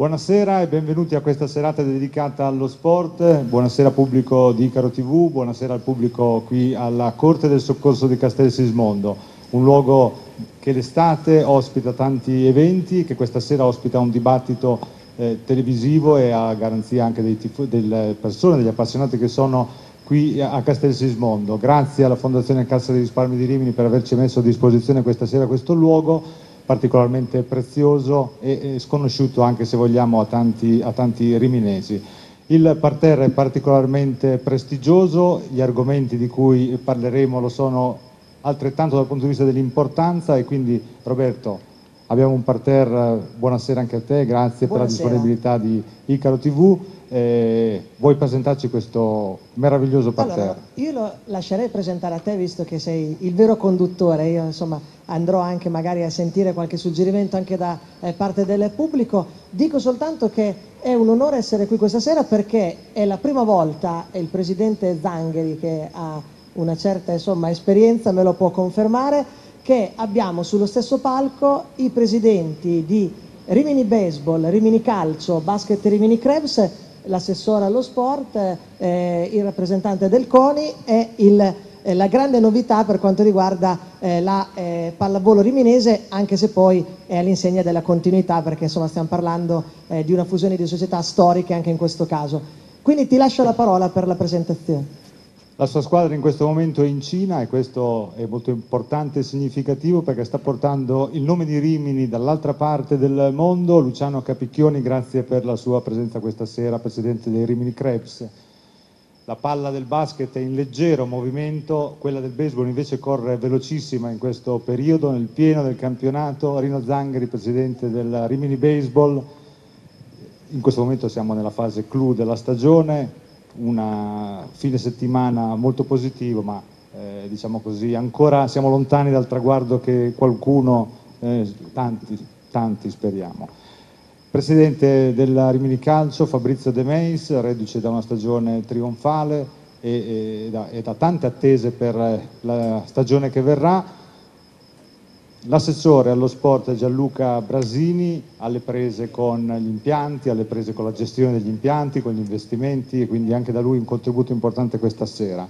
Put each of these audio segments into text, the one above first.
Buonasera e benvenuti a questa serata dedicata allo sport. Buonasera pubblico di Icaro TV, buonasera al pubblico qui alla Corte del Soccorso di Castel Sismondo, un luogo che l'estate ospita tanti eventi, che questa sera ospita un dibattito eh, televisivo e a garanzia anche delle persone, degli appassionati che sono qui a Castel Sismondo. Grazie alla Fondazione Cassa dei Risparmi di Rimini per averci messo a disposizione questa sera questo luogo particolarmente prezioso e, e sconosciuto anche se vogliamo a tanti, a tanti riminesi. Il parterre è particolarmente prestigioso, gli argomenti di cui parleremo lo sono altrettanto dal punto di vista dell'importanza e quindi Roberto abbiamo un parterre, buonasera anche a te, grazie buonasera. per la disponibilità di Icaro TV. Eh, vuoi presentarci questo meraviglioso parterre? Allora, io lo lascerei presentare a te visto che sei il vero conduttore, io insomma andrò anche magari a sentire qualche suggerimento anche da eh, parte del pubblico. Dico soltanto che è un onore essere qui questa sera perché è la prima volta, e il presidente Zangheri che ha una certa insomma, esperienza me lo può confermare, che abbiamo sullo stesso palco i presidenti di Rimini Baseball, Rimini Calcio, Basket Rimini Krebs l'assessore allo sport, eh, il rappresentante del CONI e il, eh, la grande novità per quanto riguarda eh, la eh, pallavolo riminese, anche se poi è all'insegna della continuità, perché insomma stiamo parlando eh, di una fusione di società storiche anche in questo caso. Quindi ti lascio la parola per la presentazione. La sua squadra in questo momento è in Cina e questo è molto importante e significativo perché sta portando il nome di Rimini dall'altra parte del mondo. Luciano Capicchioni, grazie per la sua presenza questa sera, presidente dei Rimini Krebs. La palla del basket è in leggero movimento, quella del baseball invece corre velocissima in questo periodo, nel pieno del campionato. Rino Zangheri, presidente del Rimini Baseball. In questo momento siamo nella fase clou della stagione, una fine settimana molto positivo, ma eh, diciamo così, ancora siamo lontani dal traguardo che qualcuno, eh, tanti, tanti speriamo. Presidente della Rimini Calcio Fabrizio De Meis, reduce da una stagione trionfale e, e, da, e da tante attese per la stagione che verrà, L'assessore allo sport Gianluca Brasini alle prese con gli impianti, alle prese con la gestione degli impianti, con gli investimenti e quindi anche da lui un contributo importante questa sera.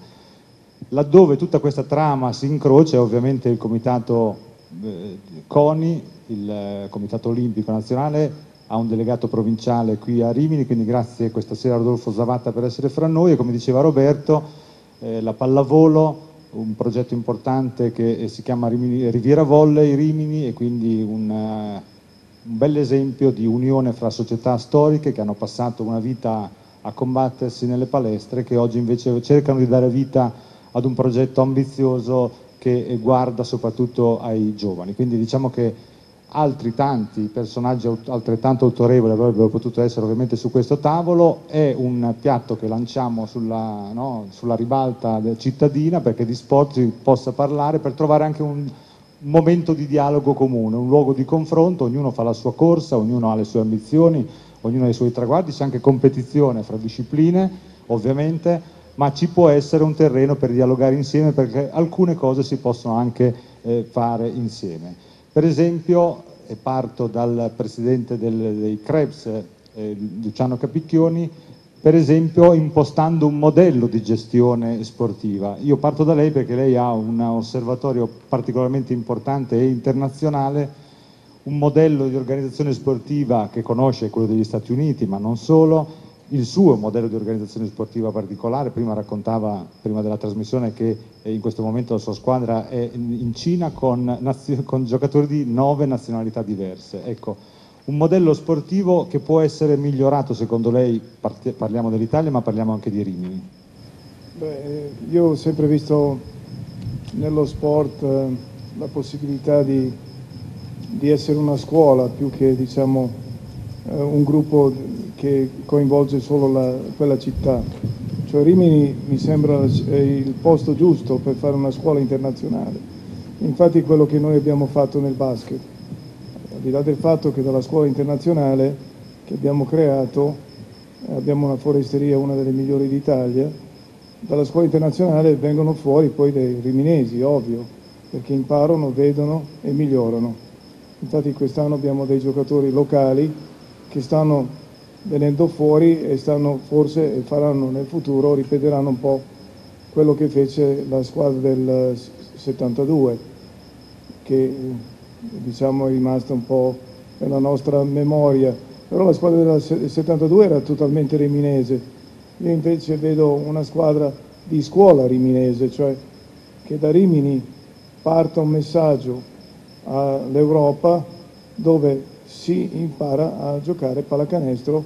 Laddove tutta questa trama si incrocia ovviamente il comitato eh, CONI, il eh, Comitato Olimpico Nazionale, ha un delegato provinciale qui a Rimini, quindi grazie questa sera a Rodolfo Zavatta per essere fra noi e come diceva Roberto, eh, la pallavolo un progetto importante che eh, si chiama Riviera Volley Rimini e quindi un, uh, un bel esempio di unione fra società storiche che hanno passato una vita a combattersi nelle palestre che oggi invece cercano di dare vita ad un progetto ambizioso che guarda soprattutto ai giovani. Quindi diciamo che altri tanti personaggi altrettanto autorevoli avrebbero potuto essere ovviamente su questo tavolo, è un piatto che lanciamo sulla, no, sulla ribalta cittadina perché di sport si possa parlare per trovare anche un, momento di dialogo comune, un luogo di confronto, ognuno fa la sua corsa, ognuno ha le sue ambizioni, ognuno ha i suoi traguardi, c'è anche competizione fra discipline ovviamente, ma ci può essere un terreno per dialogare insieme perché alcune cose si possono anche eh, fare insieme. Per esempio, e parto dal presidente del, dei Krebs, eh, Luciano Capicchioni, per esempio impostando un modello di gestione sportiva. Io parto da lei perché lei ha un osservatorio particolarmente importante e internazionale, un modello di organizzazione sportiva che conosce quello degli Stati Uniti, ma non solo, il suo modello di organizzazione sportiva particolare, prima raccontava, prima della trasmissione, che in questo momento la sua squadra è in Cina con, con giocatori di nove nazionalità diverse. Ecco, un modello sportivo che può essere migliorato secondo lei, parliamo dell'Italia ma parliamo anche di Rimini. Beh, io ho sempre visto nello sport eh, la possibilità di, di, essere una scuola più che diciamo, eh, un gruppo che coinvolge solo la, quella città. Cioè Rimini mi sembra il posto giusto per fare una scuola internazionale. Infatti quello che noi abbiamo fatto nel basket, al di là del fatto che dalla scuola internazionale che abbiamo creato, abbiamo una foresteria una delle migliori d'Italia, dalla scuola internazionale vengono fuori poi dei riminesi, ovvio, perché imparano, vedono e migliorano. Infatti quest'anno abbiamo dei giocatori locali che stanno venendo fuori e stanno forse faranno nel futuro, ripeteranno un po' quello che fece la squadra del 72, che diciamo è rimasta un po' nella nostra memoria, però la squadra del 72 era totalmente riminese, io invece vedo una squadra di scuola riminese, cioè che da Rimini parta un messaggio all'Europa dove si impara a giocare pallacanestro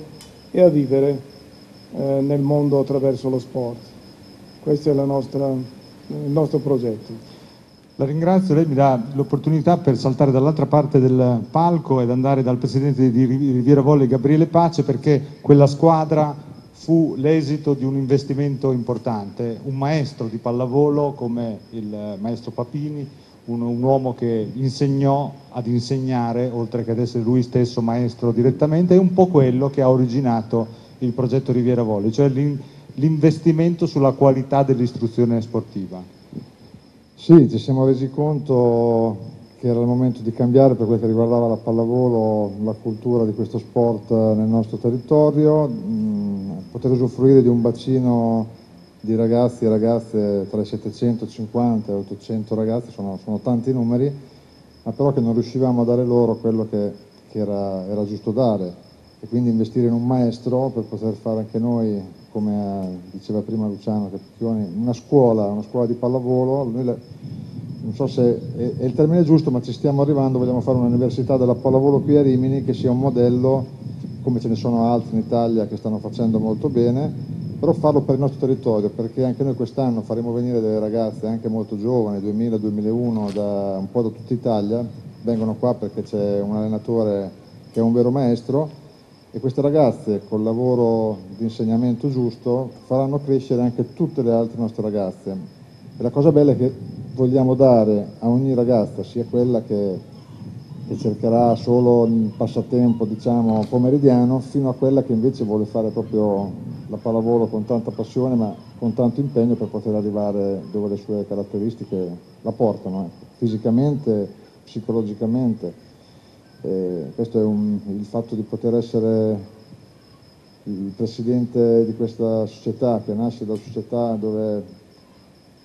e a vivere eh, nel mondo attraverso lo sport. Questo è nostra, il nostro progetto. La ringrazio, lei mi dà l'opportunità per saltare dall'altra parte del palco ed andare dal presidente di Riviera Volley Gabriele Pace perché quella squadra fu l'esito di un investimento importante, un maestro di pallavolo come il maestro Papini, un, un, uomo che insegnò ad insegnare, oltre che ad essere lui stesso maestro direttamente, è un po' quello che ha originato il progetto Riviera Volley, cioè l'investimento sulla qualità dell'istruzione sportiva. Sì, ci siamo resi conto che era il momento di cambiare per quel che riguardava la pallavolo, la cultura di questo sport nel nostro territorio, mh, poter usufruire di un bacino di ragazzi e ragazze tra i 750 e 800 ragazzi, sono, sono tanti numeri, ma però che non riuscivamo a dare loro quello che, che era, era, giusto dare. E quindi investire in un maestro per poter fare anche noi, come diceva prima Luciano Capicchioni, una scuola, una scuola di pallavolo, le, non so se è, è il termine giusto, ma ci stiamo arrivando, vogliamo fare un'università della pallavolo qui a Rimini che sia un modello, come ce ne sono altri in Italia che stanno facendo molto bene, però farlo per il nostro territorio, perché anche noi quest'anno faremo venire delle ragazze anche molto giovani, 2000-2001, da un po' da tutta Italia, vengono qua perché c'è un allenatore che è un vero maestro e queste ragazze col lavoro di insegnamento giusto faranno crescere anche tutte le altre nostre ragazze. E la cosa bella è che vogliamo dare a ogni ragazza, sia quella che, che cercherà solo il passatempo diciamo, pomeridiano, fino a quella che invece vuole fare proprio la pallavolo con tanta passione ma con tanto impegno per poter arrivare dove le sue caratteristiche la portano, eh. fisicamente, psicologicamente. E questo è un, il fatto di poter essere il presidente di questa società che nasce da società dove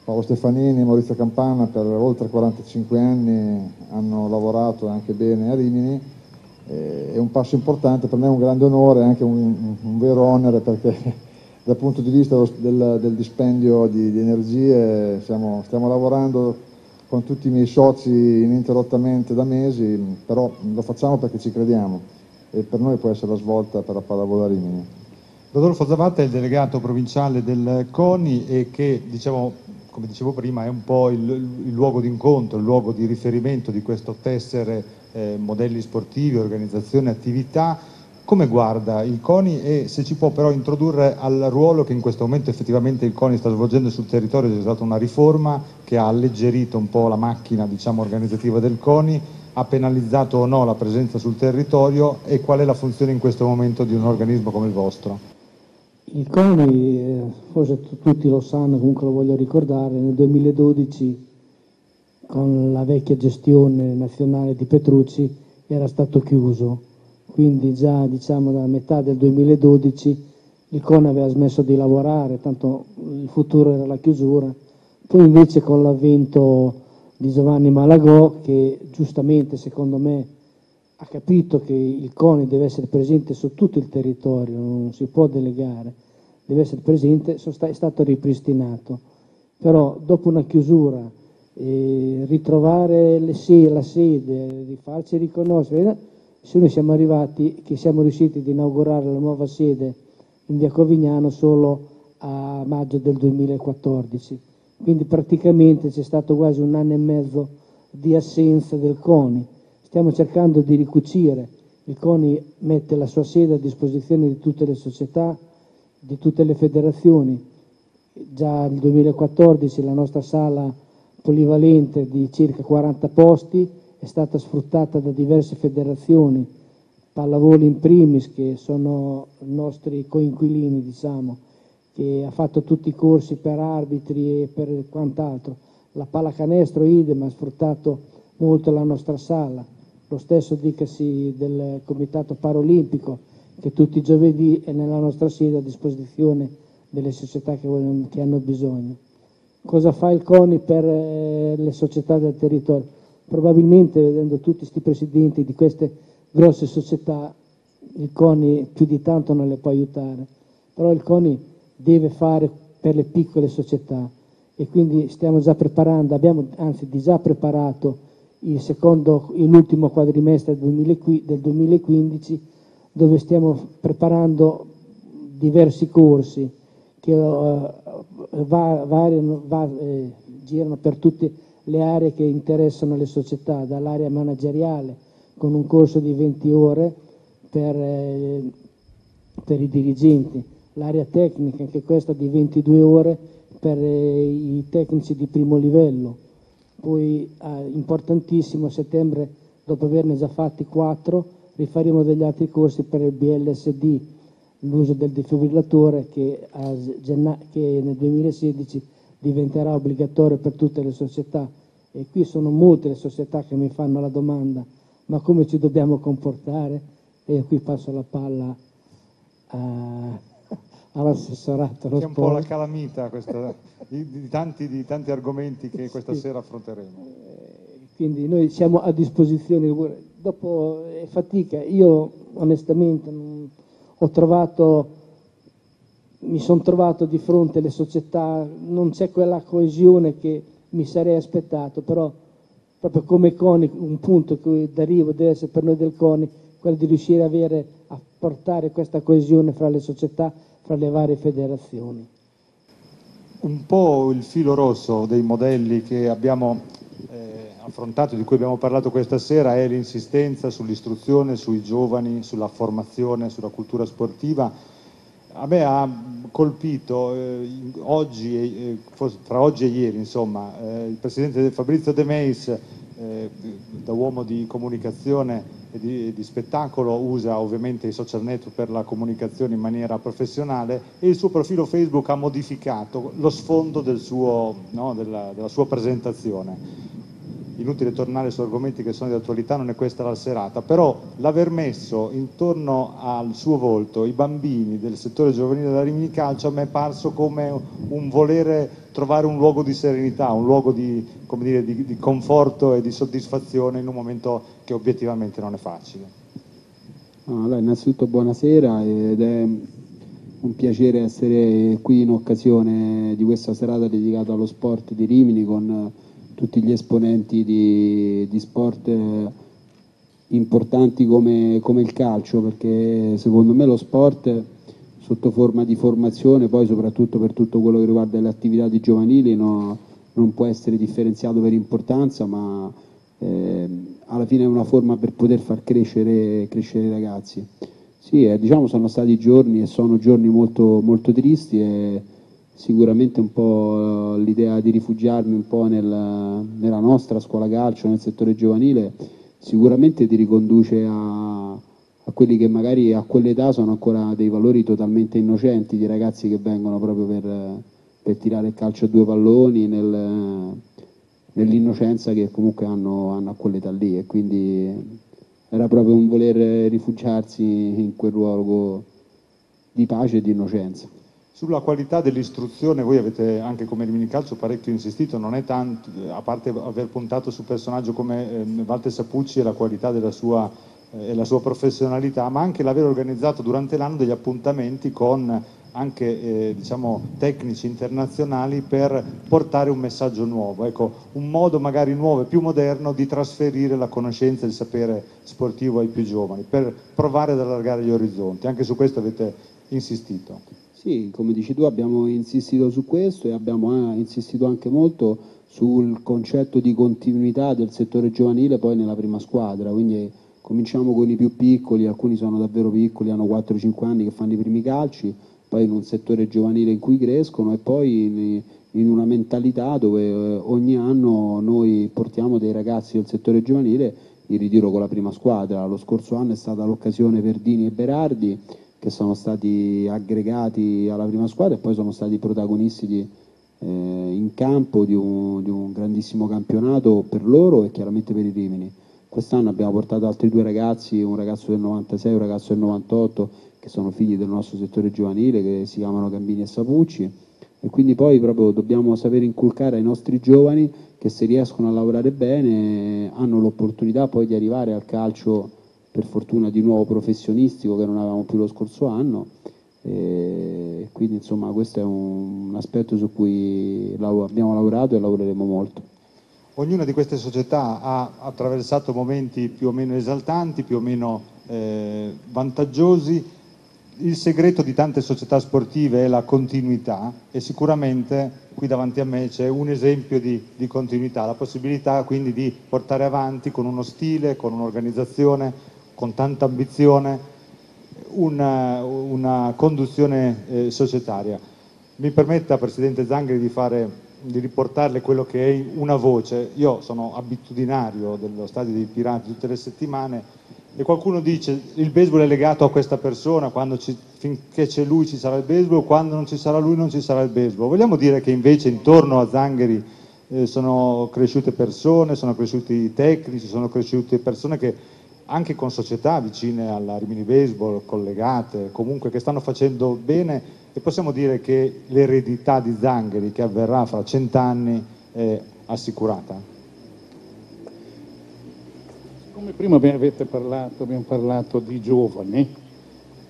Paolo Stefanini e Maurizio Campana per oltre 45 anni hanno lavorato anche bene a Rimini è un passo importante, per me è un grande onore, anche un, un vero onere perché dal punto di vista del, del dispendio di, di energie siamo, stiamo lavorando con tutti i miei soci ininterrottamente da mesi, però lo facciamo perché ci crediamo e per noi può essere la svolta per la pallavolo Rimini. Rodolfo Zavatta è il delegato provinciale del CONI e che, diciamo, come dicevo prima, è un po' il, il luogo d'incontro, il luogo di riferimento di questo tessere eh, modelli sportivi, organizzazione, attività, come guarda il CONI e se ci può però introdurre al ruolo che in questo momento effettivamente il CONI sta svolgendo sul territorio, c'è stata una riforma che ha alleggerito un po' la macchina diciamo, organizzativa del CONI, ha penalizzato o no la presenza sul territorio e qual è la funzione in questo momento di un organismo come il vostro? Il CONI, eh, forse tutti lo sanno, comunque lo voglio ricordare, nel 2012 con la vecchia gestione nazionale di Petrucci era stato chiuso, quindi già diciamo dalla metà del 2012 il CON aveva smesso di lavorare, tanto il futuro era la chiusura, poi invece con l'avvento di Giovanni Malagò che giustamente secondo me ha capito che il CONI deve essere presente su tutto il territorio, non si può delegare, deve essere presente, è stato ripristinato. Però dopo una chiusura ritrovare le sede, la sede, rifarci riconoscere. Se noi siamo arrivati, che siamo riusciti ad inaugurare la nuova sede in via Covignano solo a maggio del 2014. Quindi praticamente c'è stato quasi un anno e mezzo di assenza del CONI. Stiamo cercando di ricucire. Il CONI mette la sua sede a disposizione di tutte le società, di tutte le federazioni. Già nel 2014 la nostra sala polivalente di circa 40 posti, è stata sfruttata da diverse federazioni, pallavolo in primis che sono i nostri coinquilini diciamo, che ha fatto tutti i corsi per arbitri e per quant'altro, la pallacanestro idem ha sfruttato molto la nostra sala, lo stesso dicasi del Comitato Paralimpico che tutti i giovedì è nella nostra sede a disposizione delle società che, vogliono, che hanno bisogno. Cosa fa il CONI per eh, le società del territorio? Probabilmente vedendo tutti questi presidenti di queste grosse società il CONI più di tanto non le può aiutare, però il CONI deve fare per le piccole società. E quindi stiamo già preparando, abbiamo anzi già preparato l'ultimo quadrimestre del 2015 dove stiamo preparando diversi corsi che uh, va, variano, va, eh, girano per tutte le aree che interessano le società, dall'area manageriale con un corso di 20 ore per, eh, per i dirigenti, l'area tecnica anche questa di 22 ore per eh, i tecnici di primo livello, poi eh, importantissimo a settembre dopo averne già fatti 4 rifaremo degli altri corsi per il BLSD, l'uso del defibrillatore che, che nel 2016 diventerà obbligatorio per tutte le società e qui sono molte le società che mi fanno la domanda ma come ci dobbiamo comportare? E qui passo la palla a, all'assessorato. È un po' la calamita questa, di, di, tanti, di, tanti, argomenti che questa sì. sera affronteremo. Eh, quindi noi siamo a disposizione dopo è fatica. Io onestamente ho trovato, mi sono trovato di fronte alle società, non c'è quella coesione che mi sarei aspettato, però proprio come CONI un punto che d'arrivo deve essere per noi del CONI quello di riuscire a, avere, a portare questa coesione fra le società, fra le varie federazioni. Un po' il filo rosso dei modelli che abbiamo affrontato, di cui abbiamo parlato questa sera, è l'insistenza sull'istruzione, sui giovani, sulla formazione, sulla cultura sportiva. A me ha colpito eh, oggi, eh, tra oggi e ieri, insomma, eh, il presidente Fabrizio De Meis, eh, da uomo di comunicazione di, di, spettacolo, usa ovviamente i social network per la comunicazione in maniera professionale e il suo profilo Facebook ha modificato lo sfondo del suo, no, della, della sua presentazione inutile tornare su argomenti che sono di attualità, non è questa la serata, però l'aver messo intorno al suo volto i bambini del settore giovanile della Rimini Calcio a me è parso come un volere trovare un luogo di serenità, un luogo di, dire, di, di conforto e di soddisfazione in un momento che obiettivamente non è facile. Allora, innanzitutto buonasera ed è un piacere essere qui in occasione di questa serata dedicata allo sport di Rimini con tutti gli esponenti di, di sport eh, importanti come, come, il calcio, perché secondo me lo sport sotto forma di formazione, poi soprattutto per tutto quello che riguarda le attività di giovanili, no, non può essere differenziato per importanza, ma eh, alla fine è una forma per poter far crescere, crescere i ragazzi. Sì, eh, diciamo sono stati giorni e sono giorni molto, molto tristi e sicuramente un po' l'idea di rifugiarmi un po' nel, nella nostra scuola calcio, nel settore giovanile, sicuramente ti riconduce a, a quelli che magari a quell'età sono ancora dei valori totalmente innocenti, di ragazzi che vengono proprio per, per tirare il calcio a due palloni nel, nell'innocenza che comunque hanno, hanno a quell'età lì e quindi era proprio un voler rifugiarsi in quel luogo di pace e di innocenza. Sulla qualità dell'istruzione voi avete anche come Rimini Calcio parecchio insistito, non è tanto, a parte aver puntato su personaggio come eh, Walter Sapucci e la qualità della sua, eh, la sua professionalità, ma anche l'aver organizzato durante l'anno degli appuntamenti con anche eh, diciamo, tecnici internazionali per portare un messaggio nuovo, ecco, un modo magari nuovo e più moderno di trasferire la conoscenza e il sapere sportivo ai più giovani, per provare ad allargare gli orizzonti, anche su questo avete insistito. Sì, come dici tu abbiamo insistito su questo e abbiamo eh, insistito anche molto sul concetto di continuità del settore giovanile poi nella prima squadra, quindi cominciamo con i più piccoli, alcuni sono davvero piccoli, hanno 4-5 anni che fanno i primi calci, poi in un settore giovanile in cui crescono e poi in, in una mentalità dove eh, ogni anno noi portiamo dei ragazzi del settore giovanile in ritiro con la prima squadra. Lo scorso anno è stata l'occasione per Dini e Berardi che sono stati aggregati alla prima squadra e poi sono stati protagonisti di, eh, in campo di un, di un, grandissimo campionato per loro e chiaramente per i Rimini. quest'anno abbiamo portato altri due ragazzi, un ragazzo del 96 e un ragazzo del 98, che sono figli del nostro settore giovanile, che si chiamano Gambini e Sapucci, e quindi poi proprio dobbiamo sapere inculcare ai nostri giovani che se riescono a lavorare bene hanno l'opportunità poi di arrivare al calcio per fortuna di nuovo professionistico che non avevamo più lo scorso anno e quindi insomma questo è un, aspetto su cui abbiamo lavorato e lavoreremo molto. Ognuna di queste società ha attraversato momenti più o meno esaltanti, più o meno eh, vantaggiosi. Il segreto di tante società sportive è la continuità e sicuramente qui davanti a me c'è un esempio di, di continuità, la possibilità quindi di portare avanti con uno stile, con un'organizzazione, con tanta ambizione una, una conduzione eh, societaria. Mi permetta, Presidente Zangheri, di, fare, di, riportarle quello che è una voce. Io sono abitudinario dello stadio dei Pirati tutte le settimane e qualcuno dice il baseball è legato a questa persona, ci, finché c'è lui ci sarà il baseball, quando non ci sarà lui non ci sarà il baseball. Vogliamo dire che invece intorno a Zangheri eh, sono cresciute persone, sono cresciuti tecnici, sono cresciute persone che anche con società vicine alla Rimini Baseball, collegate, comunque che stanno facendo bene e possiamo dire che l'eredità di Zangheri che avverrà fra cent'anni è assicurata. Come prima avete parlato, abbiamo parlato di giovani,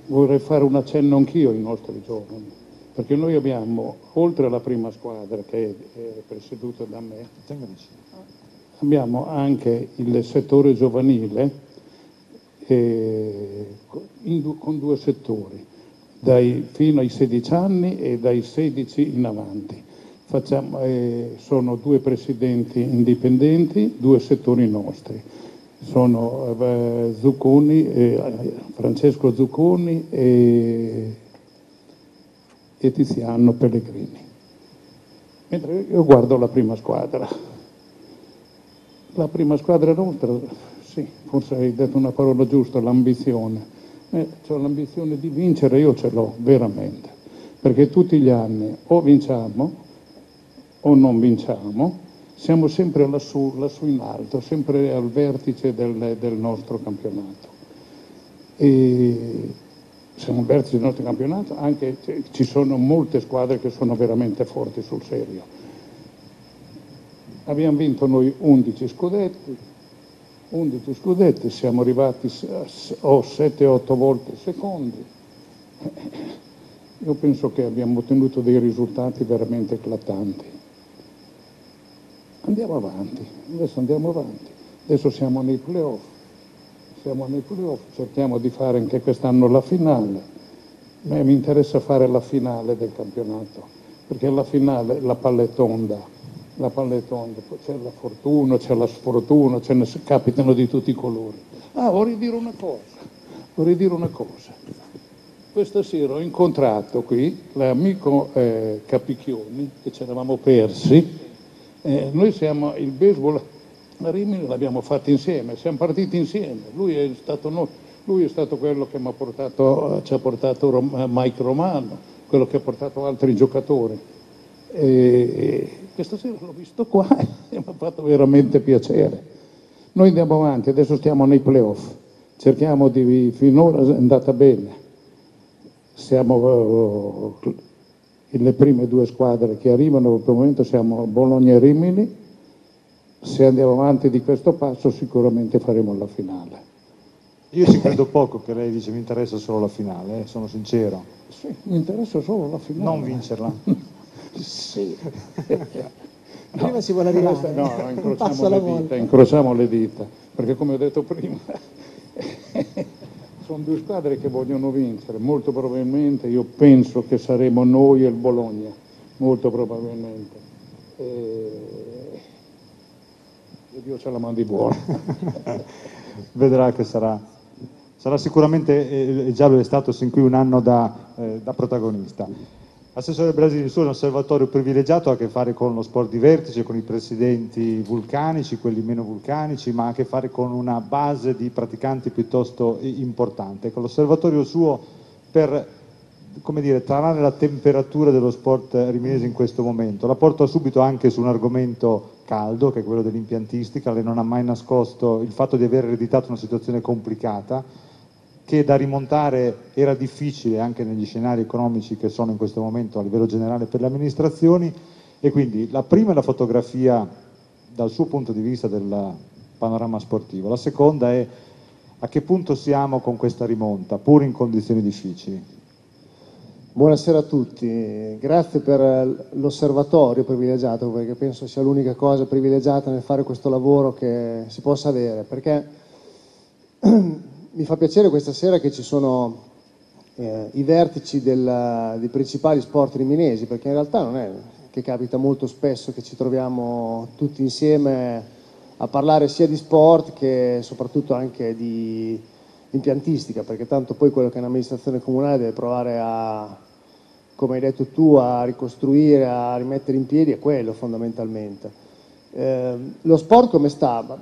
vorrei fare un accenno anch'io ai nostri giovani, perché noi abbiamo, oltre alla prima squadra che è presieduta da me, abbiamo anche il settore giovanile eh, in, con due settori, dai, fino ai 16 anni e dai 16 in avanti. Facciamo, eh, sono due presidenti indipendenti, due settori nostri. Sono eh, Zucconi, eh, Francesco Zucconi e, e Tiziano Pellegrini. Mentre io guardo la prima squadra. La prima squadra nostra sì, forse hai detto una parola giusta, l'ambizione. Eh, ho l'ambizione di vincere, io ce l'ho veramente, perché tutti gli anni o vinciamo o non vinciamo, siamo sempre lassù, lassù in alto, sempre al vertice del, del nostro campionato. E siamo al vertice del nostro campionato, anche ci sono molte squadre che sono veramente forti sul serio. Abbiamo vinto noi 11 scudetti, 11 scudetti, siamo arrivati oh, 7-8 volte secondi. Io penso che abbiamo ottenuto dei risultati veramente eclatanti. Andiamo avanti, adesso andiamo avanti. Adesso siamo nei playoff, siamo nei playoff, cerchiamo di fare anche quest'anno la finale. A me mi interessa fare la finale del campionato, perché la finale la palla è tonda la tonda, c'è la fortuna, c'è la sfortuna, ce ne capitano di tutti i colori. Ah, vorrei dire una cosa, vorrei dire una cosa. Questa sera ho incontrato qui l'amico eh, Capicchioni, che ci eravamo persi. Eh, noi siamo, il baseball a Rimini l'abbiamo fatto insieme, siamo partiti insieme. Lui è stato, no, lui è stato quello che portato, ci ha portato Rom, Mike Romano, quello che ha portato altri giocatori. E, questa sera l'ho visto qua e mi ha fatto veramente piacere. Noi andiamo avanti, adesso stiamo nei playoff, cerchiamo di, finora è andata bene, siamo uh, le prime due squadre che arrivano, per il momento siamo Bologna e Rimini, se andiamo avanti di questo passo sicuramente faremo la finale. Io ci credo poco che lei dice mi interessa solo la finale, eh, sono sincero. Sì, mi interessa solo la finale. Non vincerla. Sì. prima no, si vuole arrivare. No, no incrociamo, le dita, incrociamo le dita, perché come ho detto prima, sono due squadre che vogliono vincere, molto probabilmente io penso che saremo noi e il Bologna, molto probabilmente. E, e Dio ce la mandi buona. Vedrà che sarà, sarà sicuramente, eh, già lo è stato sin qui un anno da, eh, da protagonista. Assessore Brasini, il suo è un osservatorio privilegiato, ha a che fare con lo sport di vertice, con i presidenti vulcanici, quelli meno vulcanici, ma ha a che fare con una base di praticanti piuttosto importante. Con l'osservatorio suo per come dire, tranare la temperatura dello sport riminese in questo momento. La porto subito anche su un argomento caldo, che è quello dell'impiantistica. Lei non ha mai nascosto il fatto di aver ereditato una situazione complicata, che da rimontare era difficile anche negli scenari economici che sono in questo momento a livello generale per le amministrazioni. E quindi la prima è la fotografia dal suo punto di vista del panorama sportivo. La seconda è a che punto siamo con questa rimonta, pur in condizioni difficili. Buonasera a tutti, grazie per l'osservatorio privilegiato perché penso sia l'unica cosa privilegiata nel fare questo lavoro che si possa avere perché mi fa piacere questa sera che ci sono eh, i vertici del, dei principali sport riminesi perché in realtà non è che capita molto spesso che ci troviamo tutti insieme a parlare sia di sport che soprattutto anche di impiantistica perché tanto poi quello che è un'amministrazione comunale deve provare a come hai detto tu, a ricostruire, a rimettere in piedi è quello fondamentalmente. Eh, lo sport come sta?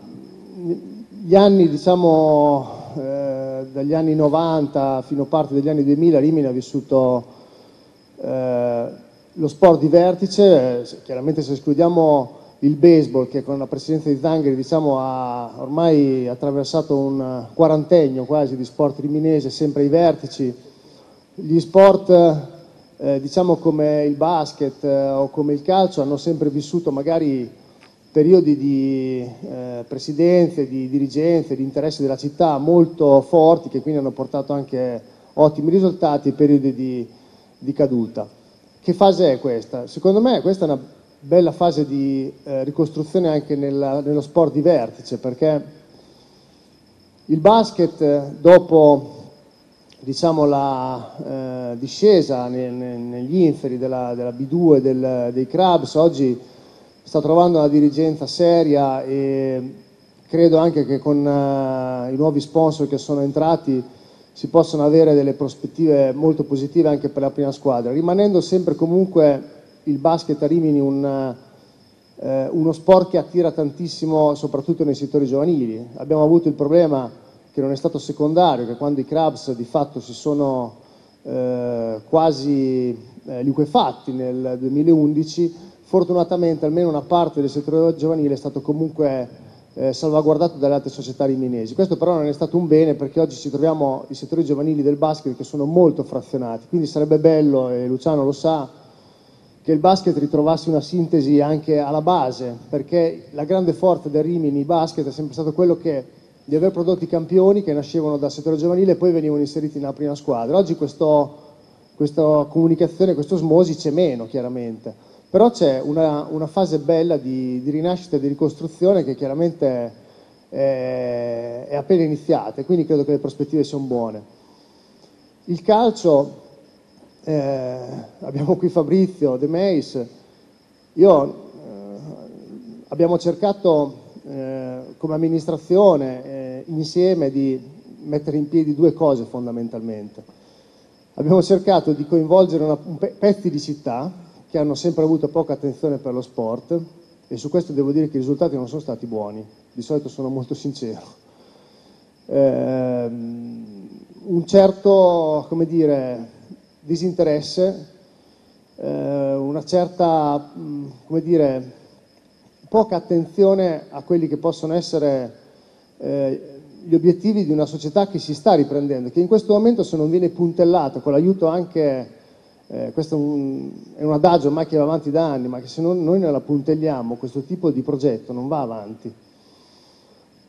Gli anni, diciamo, eh, dagli anni 90 fino a parte degli anni 2000 Rimini ha vissuto eh, lo sport di vertice, chiaramente se escludiamo il baseball che con la presidenza di Zangheri diciamo, ha ormai attraversato un quarantennio quasi di sport riminese, sempre ai vertici, gli sport eh, diciamo come il basket eh, o come il calcio hanno sempre vissuto magari periodi di eh, presidenze, di dirigenze, di interesse della città molto forti che quindi hanno portato anche ottimi risultati e periodi di, di caduta. Che fase è questa? Secondo me questa è una bella fase di eh, ricostruzione anche nella, nello sport di vertice perché il basket dopo diciamo, la eh, discesa ne, ne, negli inferi della, della B2 del, dei clubs oggi sta trovando una dirigenza seria e credo anche che con uh, i nuovi sponsor che sono entrati si possano avere delle prospettive molto positive anche per la prima squadra, rimanendo sempre comunque il basket a Rimini un, uh, uno sport che attira tantissimo soprattutto nei settori giovanili. Abbiamo avuto il problema che non è stato secondario, che quando i Crabs di fatto si sono eh, quasi eh, liquefatti nel 2011, fortunatamente almeno una parte del settore giovanile è stato comunque eh, salvaguardato dalle altre società riminesi. Questo però non è stato un bene perché oggi ci troviamo i settori giovanili del basket che sono molto frazionati, quindi sarebbe bello, e Luciano lo sa, che il basket ritrovasse una sintesi anche alla base, perché la grande forza del Rimini basket è sempre stato quello che di aver prodotto i campioni che nascevano dal settore giovanile e poi venivano inseriti nella prima squadra. Oggi questo, questa comunicazione, questo osmosi c'è meno chiaramente, però c'è una, una fase bella di, di, rinascita e di ricostruzione che chiaramente è, è appena iniziata e quindi credo che le prospettive siano buone. Il calcio, eh, abbiamo qui Fabrizio De Meis, io, eh, abbiamo cercato eh, come amministrazione eh, insieme di mettere in piedi due cose fondamentalmente. Abbiamo cercato di coinvolgere una, un pe- pezzi di città che hanno sempre avuto poca attenzione per lo sport e su questo devo dire che i risultati non sono stati buoni, di solito sono molto sincero. Eh, un certo, dire, disinteresse, eh, una certa, come dire, poca attenzione a quelli che possono essere eh, gli obiettivi di una società che si sta riprendendo, che in questo momento se non viene puntellata con l'aiuto anche, eh, questo è un, è un, adagio ormai che va avanti da anni, ma che se non, noi non la puntelliamo questo tipo di progetto non va avanti.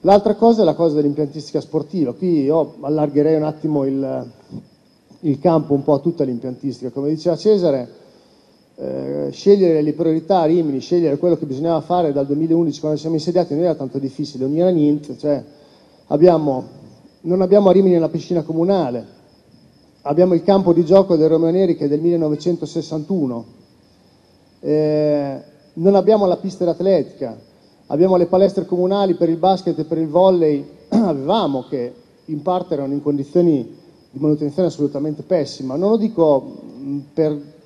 L'altra cosa è la cosa dell'impiantistica sportiva, qui io allargherei un attimo il, il campo un po' a tutta l'impiantistica, come diceva Cesare, eh, scegliere le priorità a Rimini, scegliere quello che bisognava fare dal 2011 quando siamo insediati non era tanto difficile, non era niente, cioè abbiamo, non abbiamo a Rimini la piscina comunale, abbiamo il campo di gioco del Romeo Neri che è del 1961, eh, non abbiamo la pista d'atletica, abbiamo le palestre comunali per il basket e per il volley, avevamo che in parte erano in condizioni di manutenzione assolutamente pessima, non lo dico per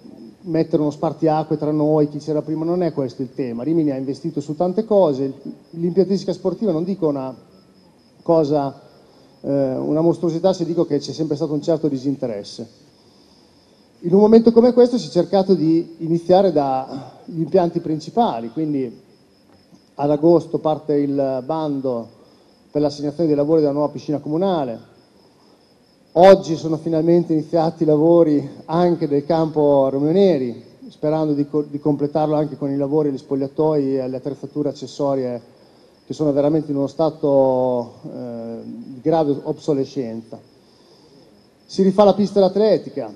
mettere uno spartiacque tra noi, chi c'era prima, non è questo il tema. Rimini ha investito su tante cose, l'impiantistica sportiva non dico una cosa, eh, una mostruosità se dico che c'è sempre stato un certo disinteresse. in un momento come questo si è cercato di iniziare dagli impianti principali, quindi ad agosto parte il bando per l'assegnazione dei lavori della nuova piscina comunale, oggi sono finalmente iniziati i lavori anche del campo Romeneri, sperando di, co di, completarlo anche con i lavori agli spogliatoi e alle attrezzature accessorie che sono veramente in uno stato eh, di grave obsolescenza. Si rifà la pista atletica,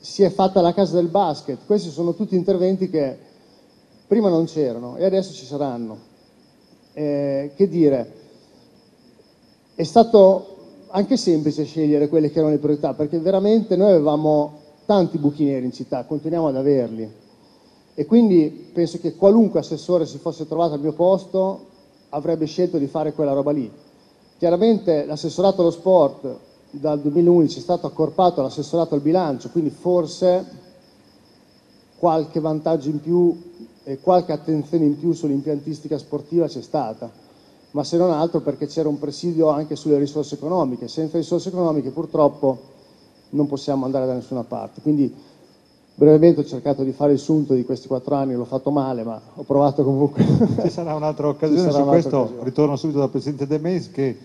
si è fatta la casa del basket, questi sono tutti interventi che prima non c'erano e adesso ci saranno. Eh, che dire, è stato anche semplice scegliere quelle che erano le priorità, perché veramente noi avevamo tanti buchi neri in città, continuiamo ad averli. E quindi penso che qualunque assessore si fosse trovato al mio posto avrebbe scelto di fare quella roba lì. Chiaramente l'assessorato allo sport dal 2011 è stato accorpato l'assessorato al bilancio, quindi forse qualche vantaggio in più e qualche attenzione in più sull'impiantistica sportiva c'è stata, ma se non altro perché c'era un presidio anche sulle risorse economiche. Senza risorse economiche purtroppo non possiamo andare da nessuna parte. Quindi brevemente ho cercato di fare il sunto di questi quattro anni, l'ho fatto male, ma ho provato comunque. Ci sarà un'altra occasione su questo, occasione. ritorno subito dal Presidente De Meis che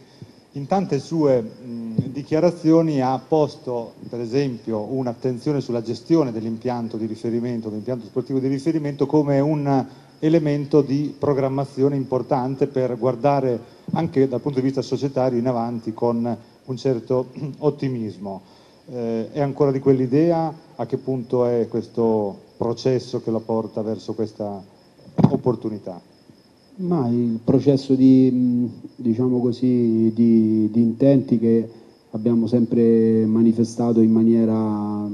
in tante sue mh, dichiarazioni ha posto per esempio un'attenzione sulla gestione dell'impianto di riferimento, dell'impianto sportivo di riferimento come un elemento di programmazione importante per guardare anche dal punto di vista societario in avanti con un certo ottimismo. Eh, è ancora di quell'idea? A che punto è questo processo che la porta verso questa opportunità? Ma il processo di, diciamo così, di, di, intenti che abbiamo sempre manifestato in maniera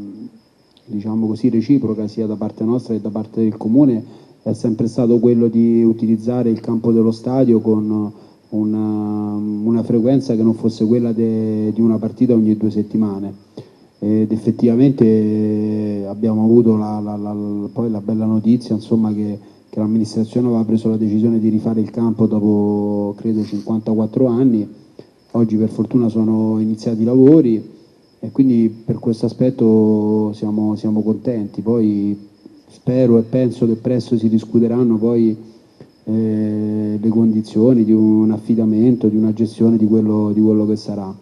diciamo così, reciproca sia da parte nostra che da parte del Comune è sempre stato quello di utilizzare il campo dello stadio con una, una frequenza che non fosse quella de, di una partita ogni due settimane. Ed effettivamente abbiamo avuto la, la, la, poi la bella notizia insomma, che che l'amministrazione aveva preso la decisione di rifare il campo dopo credo 54 anni, oggi per fortuna sono iniziati i lavori e quindi per questo aspetto siamo, siamo contenti, poi spero e penso che presto si discuteranno poi eh, le condizioni di un affidamento, di una gestione di quello, di quello che sarà.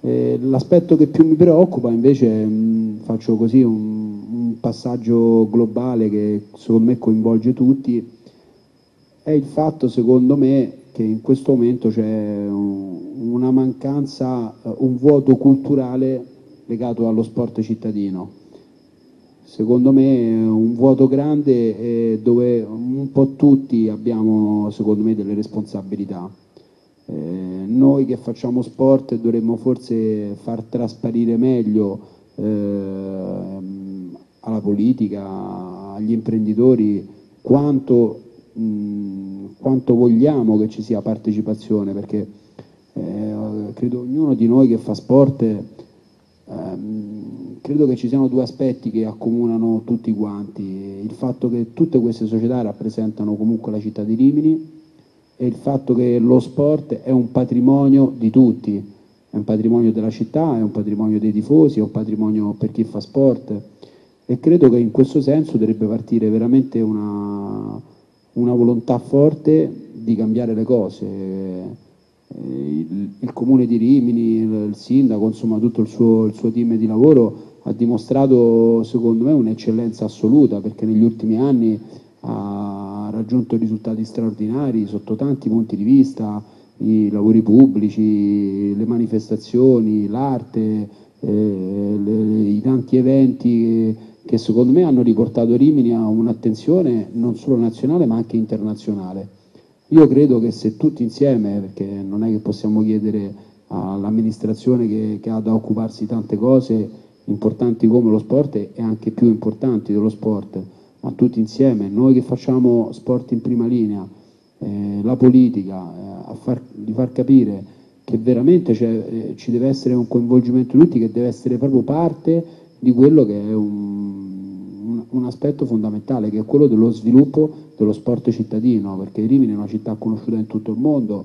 Eh, l'aspetto che più mi preoccupa invece, mh, faccio così un passaggio globale che secondo me coinvolge tutti è il fatto secondo me che in questo momento c'è una mancanza, eh, un vuoto culturale legato allo sport cittadino. Secondo me un vuoto grande dove un po' tutti abbiamo secondo me delle responsabilità. Eh, noi che facciamo sport dovremmo forse far trasparire meglio eh, alla politica, agli imprenditori, quanto, mh, quanto vogliamo che ci sia partecipazione, perché eh, credo ognuno di noi che fa sport, ehm, credo che ci siano due aspetti che accomunano tutti quanti, il fatto che tutte queste società rappresentano comunque la città di Rimini e il fatto che lo sport è un patrimonio di tutti, è un patrimonio della città, è un patrimonio dei tifosi, è un patrimonio per chi fa sport. E credo che in questo senso dovrebbe partire veramente una, una volontà forte di cambiare le cose. Il, il, comune di Rimini, il, il sindaco, insomma tutto il suo, il suo, team di lavoro ha dimostrato secondo me un'eccellenza assoluta perché negli ultimi anni ha raggiunto risultati straordinari sotto tanti punti di vista, i lavori pubblici, le manifestazioni, l'arte, eh, le, i tanti eventi che secondo me hanno riportato Rimini a un'attenzione non solo nazionale ma anche internazionale. Io credo che se tutti insieme, perché non è che possiamo chiedere all'amministrazione che, che, ha da occuparsi di tante cose importanti come lo sport e anche più importanti dello sport, ma tutti insieme, noi che facciamo sport in prima linea, eh, la politica, eh, far, di far capire che veramente eh, ci deve essere un coinvolgimento di tutti, che deve essere proprio parte di quello che è un, un, un, aspetto fondamentale, che è quello dello sviluppo dello sport cittadino, perché Rimini è una città conosciuta in tutto il mondo,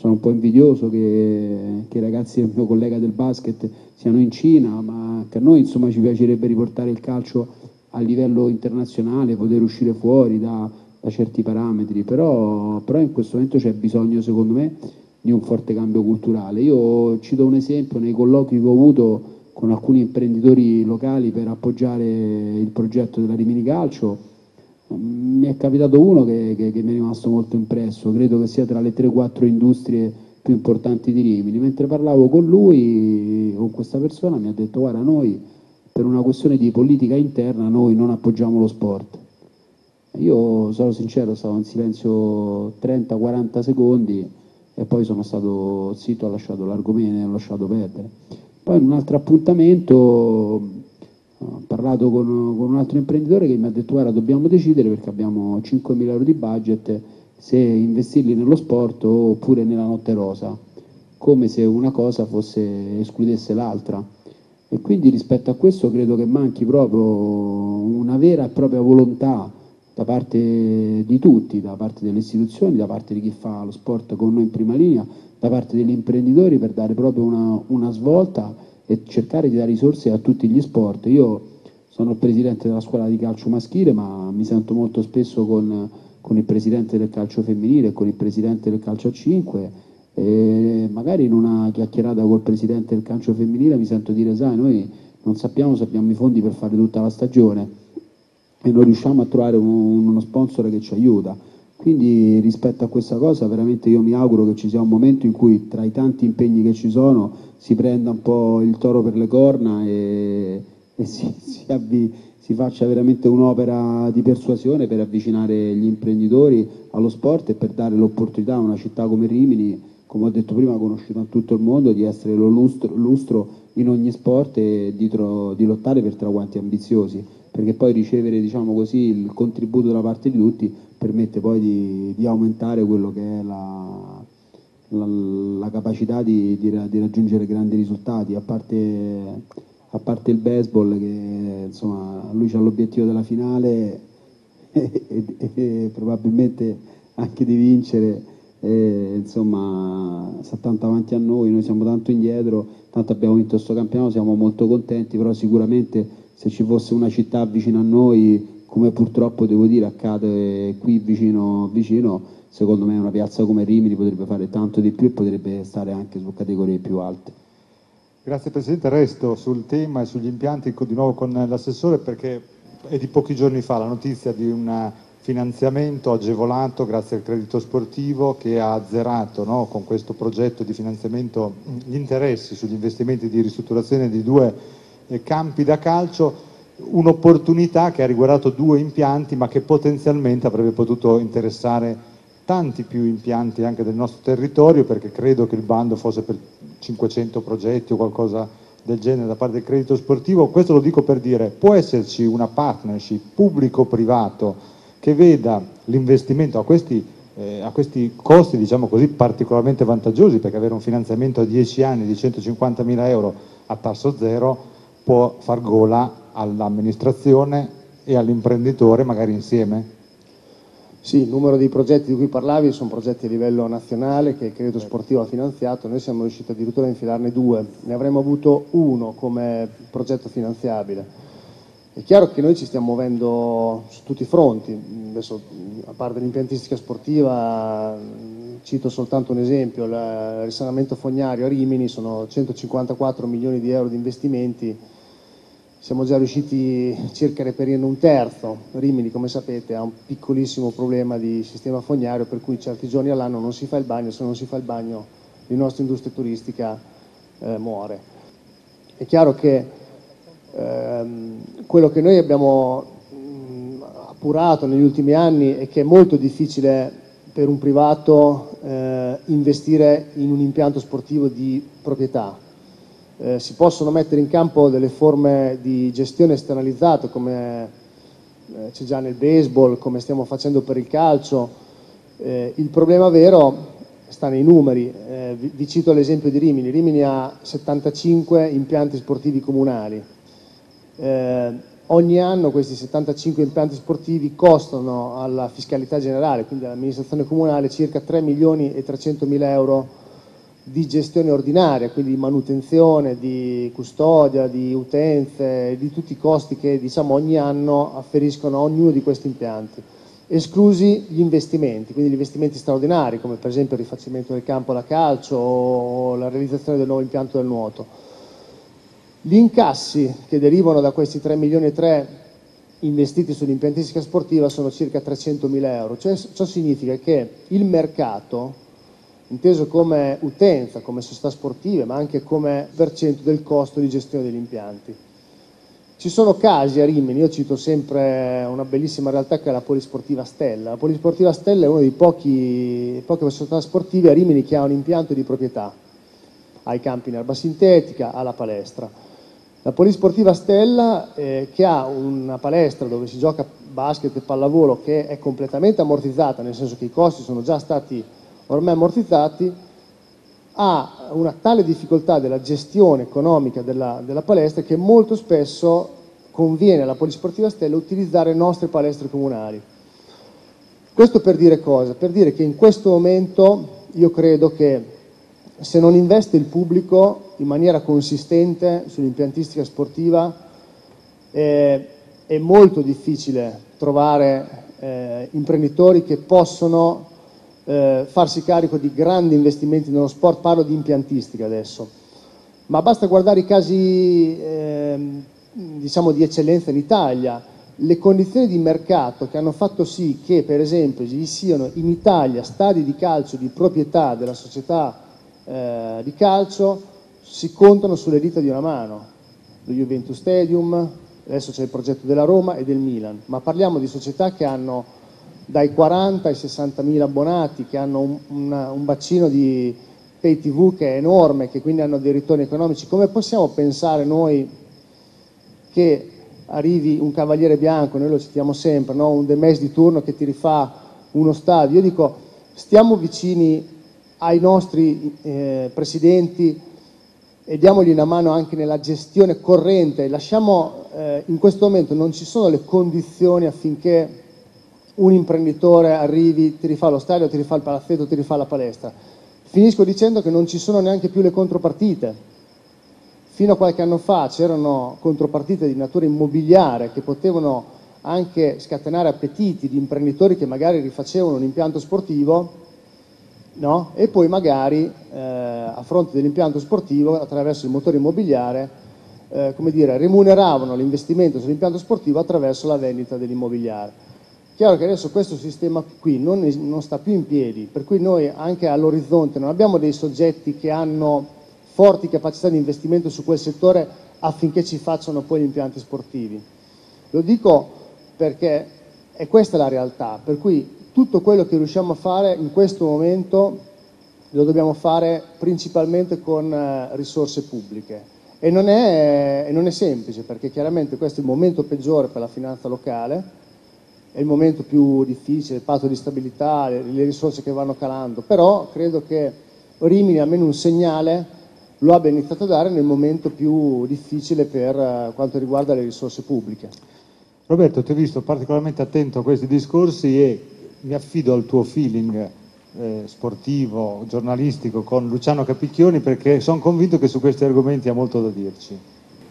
sono un po' invidioso che, che, i ragazzi del mio collega del basket siano in Cina, ma anche a noi insomma, ci piacerebbe riportare il calcio a livello internazionale, poter uscire fuori da, da certi parametri, però, però, in questo momento c'è bisogno secondo me di un forte cambio culturale. Io cito un esempio nei colloqui che ho avuto con alcuni imprenditori locali per appoggiare il progetto della Rimini Calcio, mi è capitato uno che, che, che mi è rimasto molto impresso, credo che sia tra le 3-4 industrie più importanti di Rimini. Mentre parlavo con lui, con questa persona, mi ha detto guarda noi per una questione di politica interna noi non appoggiamo lo sport. Io sono sincero, stavo in silenzio 30-40 secondi e poi sono stato zitto, ho lasciato l'argomento, ho lasciato perdere. Poi in un altro appuntamento ho parlato con, con, un altro imprenditore che mi ha detto guarda dobbiamo decidere perché abbiamo 5.000 euro di budget se investirli nello sport oppure nella notte rosa, come se una cosa fosse escludesse l'altra. E quindi rispetto a questo credo che manchi proprio una vera e propria volontà da parte di tutti, da parte delle istituzioni, da parte di chi fa lo sport con noi in prima linea, da parte degli imprenditori per dare proprio una, una svolta e cercare di dare risorse a tutti gli sport. Io sono il presidente della scuola di calcio maschile, ma mi sento molto spesso con, con il presidente del calcio femminile e con il presidente del calcio a 5 e magari in una chiacchierata col presidente del calcio femminile mi sento dire sai noi non sappiamo se abbiamo i fondi per fare tutta la stagione e non riusciamo a trovare un, uno sponsor che ci aiuta quindi rispetto a questa cosa veramente io mi auguro che ci sia un momento in cui tra i tanti impegni che ci sono si prenda un po' il toro per le corna e, e si, si, avvi, si faccia veramente un'opera di persuasione per avvicinare gli imprenditori allo sport e per dare l'opportunità a una città come Rimini come ho detto prima, conosciuto in tutto il mondo, di essere lo lustro, lustro in ogni sport e di, tro, di, lottare per traguardi ambiziosi, perché poi ricevere diciamo così, il contributo da parte di tutti permette poi di, di aumentare quello che è la, la, la capacità di, di, raggiungere grandi risultati, a parte, a parte il baseball che insomma, lui ha l'obiettivo della finale e, e, e probabilmente anche di vincere e, insomma sta tanto avanti a noi, noi siamo tanto indietro, tanto abbiamo vinto questo campionato, siamo molto contenti, però sicuramente se ci fosse una città vicino a noi, come purtroppo devo dire accade qui vicino, vicino secondo me una piazza come Rimini potrebbe fare tanto di più e potrebbe stare anche su categorie più alte. Grazie Presidente, resto sul tema e sugli impianti di nuovo con l'assessore perché è di pochi giorni fa la notizia di una finanziamento agevolato grazie al credito sportivo che ha azzerato no, con questo progetto di finanziamento gli interessi sugli investimenti di ristrutturazione di due eh, campi da calcio, un'opportunità che ha riguardato due impianti ma che potenzialmente avrebbe potuto interessare tanti più impianti anche del nostro territorio perché credo che il bando fosse per 500 progetti o qualcosa del genere da parte del credito sportivo, questo lo dico per dire può esserci una partnership pubblico-privato che veda l'investimento a questi, eh, a questi costi diciamo così, particolarmente vantaggiosi perché avere un finanziamento a 10 anni di 150 mila euro a tasso zero può far gola all'amministrazione e all'imprenditore magari insieme? Sì, il numero di progetti di cui parlavi sono progetti a livello nazionale che il credito certo. sportivo ha finanziato, noi siamo riusciti addirittura a infilarne due, ne avremmo avuto uno come progetto finanziabile è chiaro che noi ci stiamo muovendo su tutti i fronti, adesso a parte l'impiantistica sportiva cito soltanto un esempio, il risanamento fognario a Rimini sono 154 milioni di euro di investimenti, siamo già riusciti circa a reperirne un terzo, Rimini come sapete ha un piccolissimo problema di sistema fognario per cui certi giorni all'anno non si fa il bagno, se non si fa il bagno la nostra industria turistica eh, muore. È chiaro che Ehm, quello che noi abbiamo mh, appurato negli ultimi anni è che è molto difficile per un privato eh, investire in un impianto sportivo di proprietà. Eh, si possono mettere in campo delle forme di gestione esternalizzata come eh, c'è già nel baseball, come stiamo facendo per il calcio. Eh, il problema vero sta nei numeri, eh, vi, vi cito l'esempio di Rimini, Rimini ha 75 impianti sportivi comunali, eh, ogni anno questi 75 impianti sportivi costano alla fiscalità generale, quindi all'amministrazione comunale, circa 3 milioni e 300 mila euro di gestione ordinaria, quindi di manutenzione, di custodia, di utenze, di tutti i costi che diciamo, ogni anno afferiscono a ognuno di questi impianti, esclusi gli investimenti, quindi gli investimenti straordinari come per esempio il rifacimento del campo da calcio o la realizzazione del nuovo impianto del nuoto. Gli incassi che derivano da questi 3 milioni e 3 investiti sull'impiantistica sportiva sono circa 300 mila euro, cioè, ciò significa che il mercato, inteso come utenza, come società sportive, ma anche come percento del costo di gestione degli impianti. Ci sono casi a Rimini, io cito sempre una bellissima realtà che è la Polisportiva Stella. La Polisportiva Stella è una delle poche società sportive a Rimini che ha un impianto di proprietà, ha i campi in erba sintetica, ha la palestra. La Polisportiva Stella, eh, che ha una palestra dove si gioca basket e pallavolo che è completamente ammortizzata, nel senso che i costi sono già stati ormai ammortizzati, ha una tale difficoltà della gestione economica della, della palestra che molto spesso conviene alla Polisportiva Stella utilizzare nostre palestre comunali. Questo per dire cosa? Per dire che in questo momento io credo che se non investe il pubblico in maniera consistente sull'impiantistica sportiva eh, è molto difficile trovare eh, imprenditori che possono eh, farsi carico di grandi investimenti nello sport, parlo di impiantistica adesso, ma basta guardare i casi ehm, diciamo di eccellenza in Italia, le condizioni di mercato che hanno fatto sì che per esempio ci siano in Italia stadi di calcio di proprietà della società eh, di calcio si contano sulle dita di una mano. Lo Juventus Stadium, adesso c'è il progetto della Roma e del Milan, ma parliamo di società che hanno dai 40 ai 60 mila abbonati, che hanno un, una, un bacino di pay tv che è enorme, che quindi hanno dei ritorni economici. Come possiamo pensare noi che arrivi un cavaliere bianco, noi lo citiamo sempre, no? un Demes di turno che ti rifà uno stadio? Io dico, stiamo vicini ai nostri eh, presidenti e diamogli una mano anche nella gestione corrente. Lasciamo, eh, in questo momento non ci sono le condizioni affinché un imprenditore arrivi, ti rifà lo stadio, ti rifà il palazzetto, ti rifà la palestra. Finisco dicendo che non ci sono neanche più le contropartite. Fino a qualche anno fa c'erano contropartite di natura immobiliare che potevano anche scatenare appetiti di imprenditori che magari rifacevano un impianto sportivo no? e poi magari eh, a fronte dell'impianto sportivo attraverso il motore immobiliare eh, dire, remuneravano l'investimento sull'impianto sportivo attraverso la vendita dell'immobiliare. Chiaro che adesso questo sistema qui non, non sta più in piedi, per cui noi anche all'orizzonte non abbiamo dei soggetti che hanno forti capacità di investimento su quel settore affinché ci facciano poi gli impianti sportivi. Lo dico perché è questa la realtà, per cui tutto quello che riusciamo a fare in questo momento lo dobbiamo fare principalmente con eh, risorse pubbliche e non, è, non è semplice perché chiaramente questo è il momento peggiore per la finanza locale, è il momento più difficile, il patto di stabilità, le, le risorse che vanno calando, però credo che Rimini almeno un segnale lo abbia iniziato a dare nel momento più difficile per uh, quanto riguarda le risorse pubbliche. Roberto, ti ho visto particolarmente attento a questi discorsi e mi affido al tuo feeling eh, sportivo, giornalistico con Luciano Capicchioni perché sono convinto che su questi argomenti ha molto da dirci.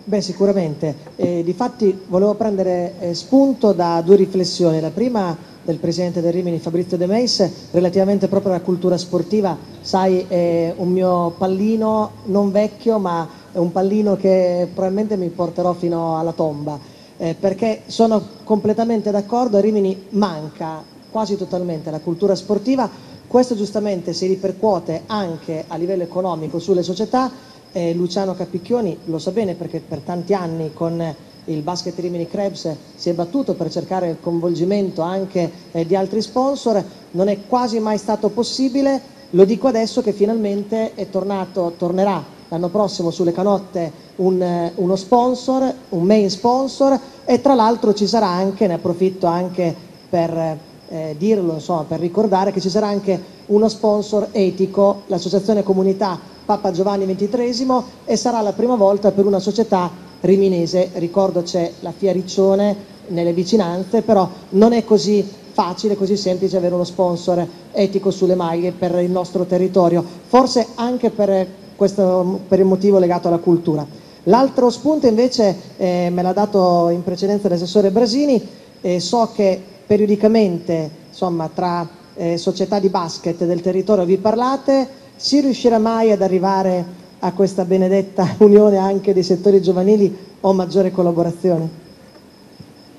Beh, sicuramente. Eh, difatti volevo prendere eh, spunto da due riflessioni. La prima del presidente del Rimini Fabrizio De Meis relativamente proprio alla cultura sportiva. Sai, è un mio pallino non vecchio, ma è un pallino che probabilmente mi porterò fino alla tomba. Eh, perché sono completamente d'accordo, a Rimini manca quasi totalmente la cultura sportiva, questo giustamente si ripercuote anche a livello economico sulle società, eh, Luciano Capicchioni lo sa bene perché per tanti anni con il Basket Rimini Krebs si è battuto per cercare il coinvolgimento anche eh, di altri sponsor, non è quasi mai stato possibile, lo dico adesso che finalmente è tornato, tornerà l'anno prossimo sulle canotte un, eh, uno sponsor, un main sponsor. E tra l'altro ci sarà anche, ne approfitto anche per eh, dirlo, insomma, per ricordare che ci sarà anche uno sponsor etico, l'associazione comunità Papa Giovanni XXIII e sarà la prima volta per una società riminese. Ricordo c'è la Fiariccione nelle vicinanze, però non è così facile, così semplice avere uno sponsor etico sulle maglie per il nostro territorio, forse anche per, questo, per il motivo legato alla cultura. L'altro spunto invece eh, me l'ha dato in precedenza l'assessore Brasini, eh, so che periodicamente insomma, tra eh, società di basket del territorio vi parlate, si riuscirà mai ad arrivare a questa benedetta unione anche dei settori giovanili o maggiore collaborazione?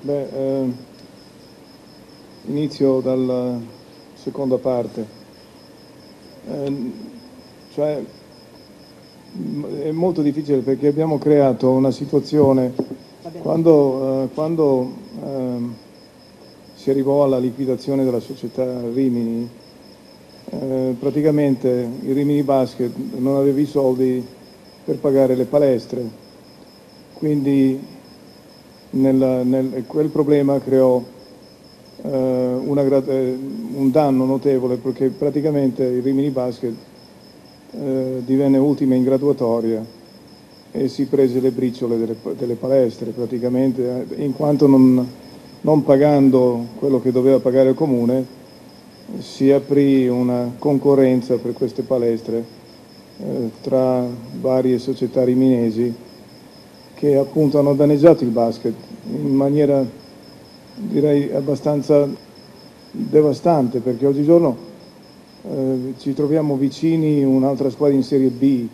Beh, eh, inizio dalla seconda parte. Eh, cioè, è molto difficile perché abbiamo creato una situazione quando, eh, quando ehm, si arrivò alla liquidazione della società Rimini, eh, praticamente il Rimini Basket non aveva i soldi per pagare le palestre, quindi nel, nel, quel problema creò eh, una, un danno notevole perché praticamente il Rimini Basket eh, divenne ultima in graduatoria e si prese le briciole delle, delle palestre praticamente eh, in quanto non, non pagando quello che doveva pagare il comune si aprì una concorrenza per queste palestre eh, tra varie società riminesi che appunto hanno danneggiato il basket in maniera direi abbastanza devastante perché oggigiorno eh, ci troviamo vicini un'altra squadra in Serie B,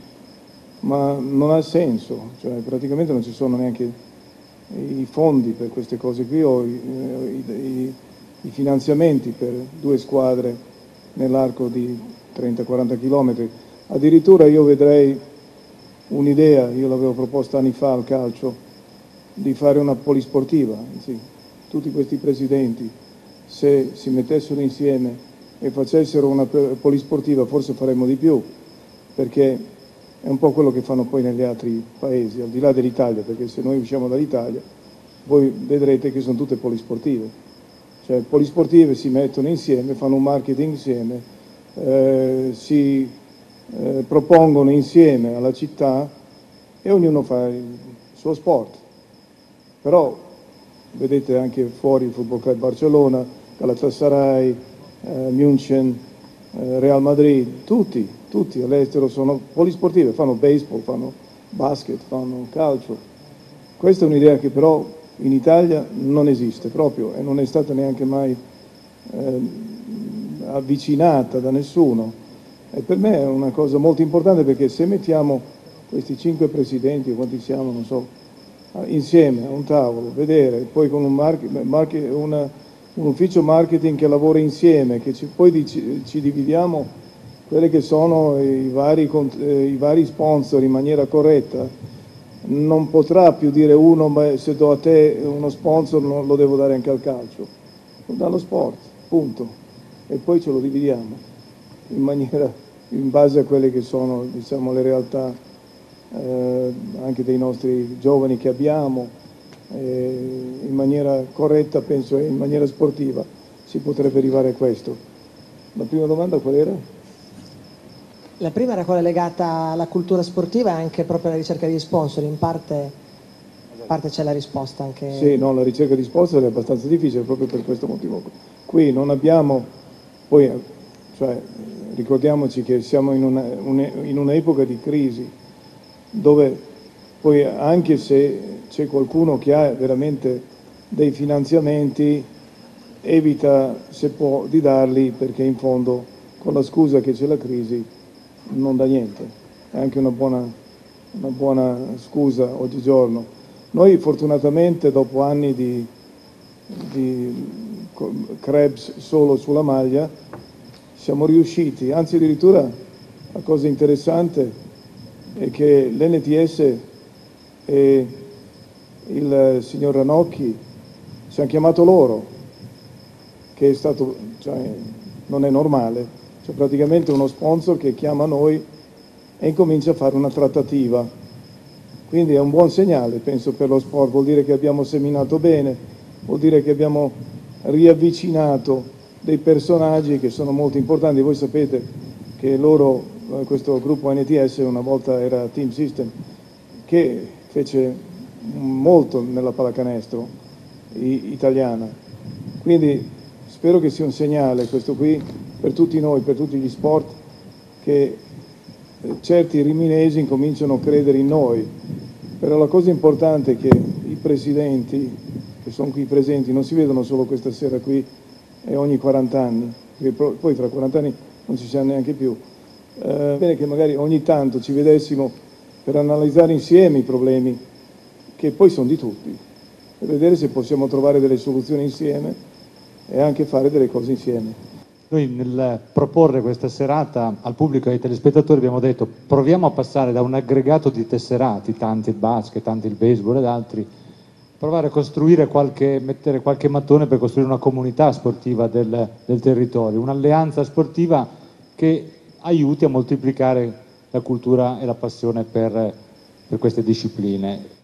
ma non ha senso, cioè praticamente non ci sono neanche i fondi per queste cose qui o i, i, i finanziamenti per due squadre nell'arco di 30-40 km. Addirittura io vedrei un'idea, io l'avevo proposta anni fa al calcio, di fare una polisportiva, anzi tutti questi presidenti se si mettessero insieme e facessero una polisportiva forse faremmo di più, perché è un po' quello che fanno poi negli altri paesi, al di là dell'Italia, perché se noi usciamo dall'Italia voi vedrete che sono tutte polisportive. Cioè polisportive si mettono insieme, fanno un marketing insieme, eh, si eh, propongono insieme alla città e ognuno fa il suo sport. Però vedete anche fuori il Football Club Barcellona, Galatasaray, eh, München, eh, Real Madrid, tutti, tutti all'estero sono polisportive, fanno baseball, fanno basket, fanno calcio. Questa è un'idea che però in Italia non esiste proprio e non è stata neanche mai eh, avvicinata da nessuno. E per me è una cosa molto importante perché se mettiamo questi cinque presidenti, quanti siamo, non so, insieme a un tavolo, vedere, poi con un, market, market, una, un ufficio marketing che lavora insieme, che ci, poi ci, ci, dividiamo quelli che sono i vari, eh, i vari, sponsor in maniera corretta, non potrà più dire uno ma se do a te uno sponsor lo devo dare anche al calcio, lo dà allo sport, punto. E poi ce lo dividiamo in maniera in base a quelle che sono diciamo, le realtà eh, anche dei nostri giovani che abbiamo, eh, in maniera corretta, penso, e in maniera sportiva si potrebbe arrivare a questo. La prima domanda qual era? La prima era quella legata alla cultura sportiva e anche proprio alla ricerca di sponsor, in parte, parte c'è la risposta anche. Sì, no, la ricerca di sponsor è abbastanza difficile proprio per questo motivo. Qui non abbiamo, poi, cioè, ricordiamoci che siamo in un'epoca di crisi dove poi anche se c'è qualcuno che ha veramente dei finanziamenti, evita se può di darli perché in fondo con la scusa che c'è la crisi non dà niente, è anche una buona, una buona scusa oggigiorno. Noi fortunatamente dopo anni di, di Krebs solo sulla maglia siamo riusciti, anzi addirittura la cosa interessante è che l'NTS è il signor Ranocchi, ci hanno chiamato loro, che è stato, cioè, non è normale, c'è praticamente uno sponsor che chiama noi e incomincia a fare una trattativa. Quindi è un buon segnale, penso, per lo sport, vuol dire che abbiamo seminato bene, vuol dire che abbiamo riavvicinato dei personaggi che sono molto importanti. Voi sapete che loro, questo gruppo NTS una volta era Team System, che fece molto nella pallacanestro italiana. Quindi spero che sia un segnale questo qui per tutti noi, per tutti gli sport, che eh, certi riminesi incominciano a credere in noi. Però la cosa importante è che i presidenti che sono qui presenti non si vedono solo questa sera qui e ogni 40 anni, perché poi tra 40 anni non ci siamo neanche più. Eh, bene che magari ogni tanto ci vedessimo per analizzare insieme i problemi che poi sono di tutti, per vedere se possiamo trovare delle soluzioni insieme e anche fare delle cose insieme. Noi nel proporre questa serata al pubblico e ai telespettatori abbiamo detto proviamo a passare da un aggregato di tesserati, tanti il basket, tanti il baseball ed altri, provare a costruire qualche, mettere qualche mattone per costruire una comunità sportiva del, del territorio, un'alleanza sportiva che aiuti a moltiplicare la cultura e la passione per, per queste discipline.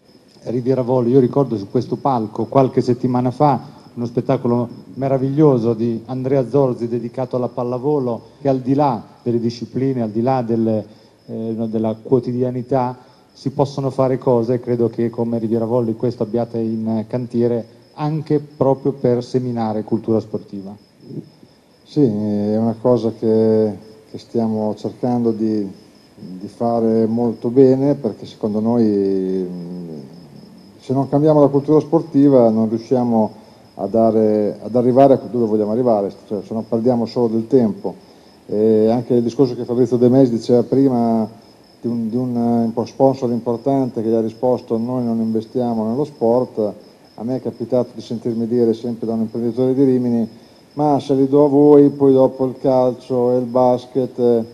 Riviera Volo, io ricordo su questo palco qualche settimana fa uno spettacolo meraviglioso di Andrea Zorzi dedicato alla pallavolo che al di là delle discipline, al di là delle, eh, della quotidianità si possono fare cose, credo che come Riviera Volli questo abbiate in cantiere anche proprio per seminare cultura sportiva. Sì, è una cosa che, che stiamo cercando di, di, fare molto bene perché secondo noi se non cambiamo la cultura sportiva non riusciamo a dare, ad arrivare a dove vogliamo arrivare, cioè, se non perdiamo solo del tempo. E anche il discorso che Fabrizio De Mes diceva prima di un, di un sponsor importante che gli ha risposto noi non investiamo nello sport, a me è capitato di sentirmi dire sempre da un imprenditore di Rimini ma se li do a voi, poi dopo il calcio e il basket,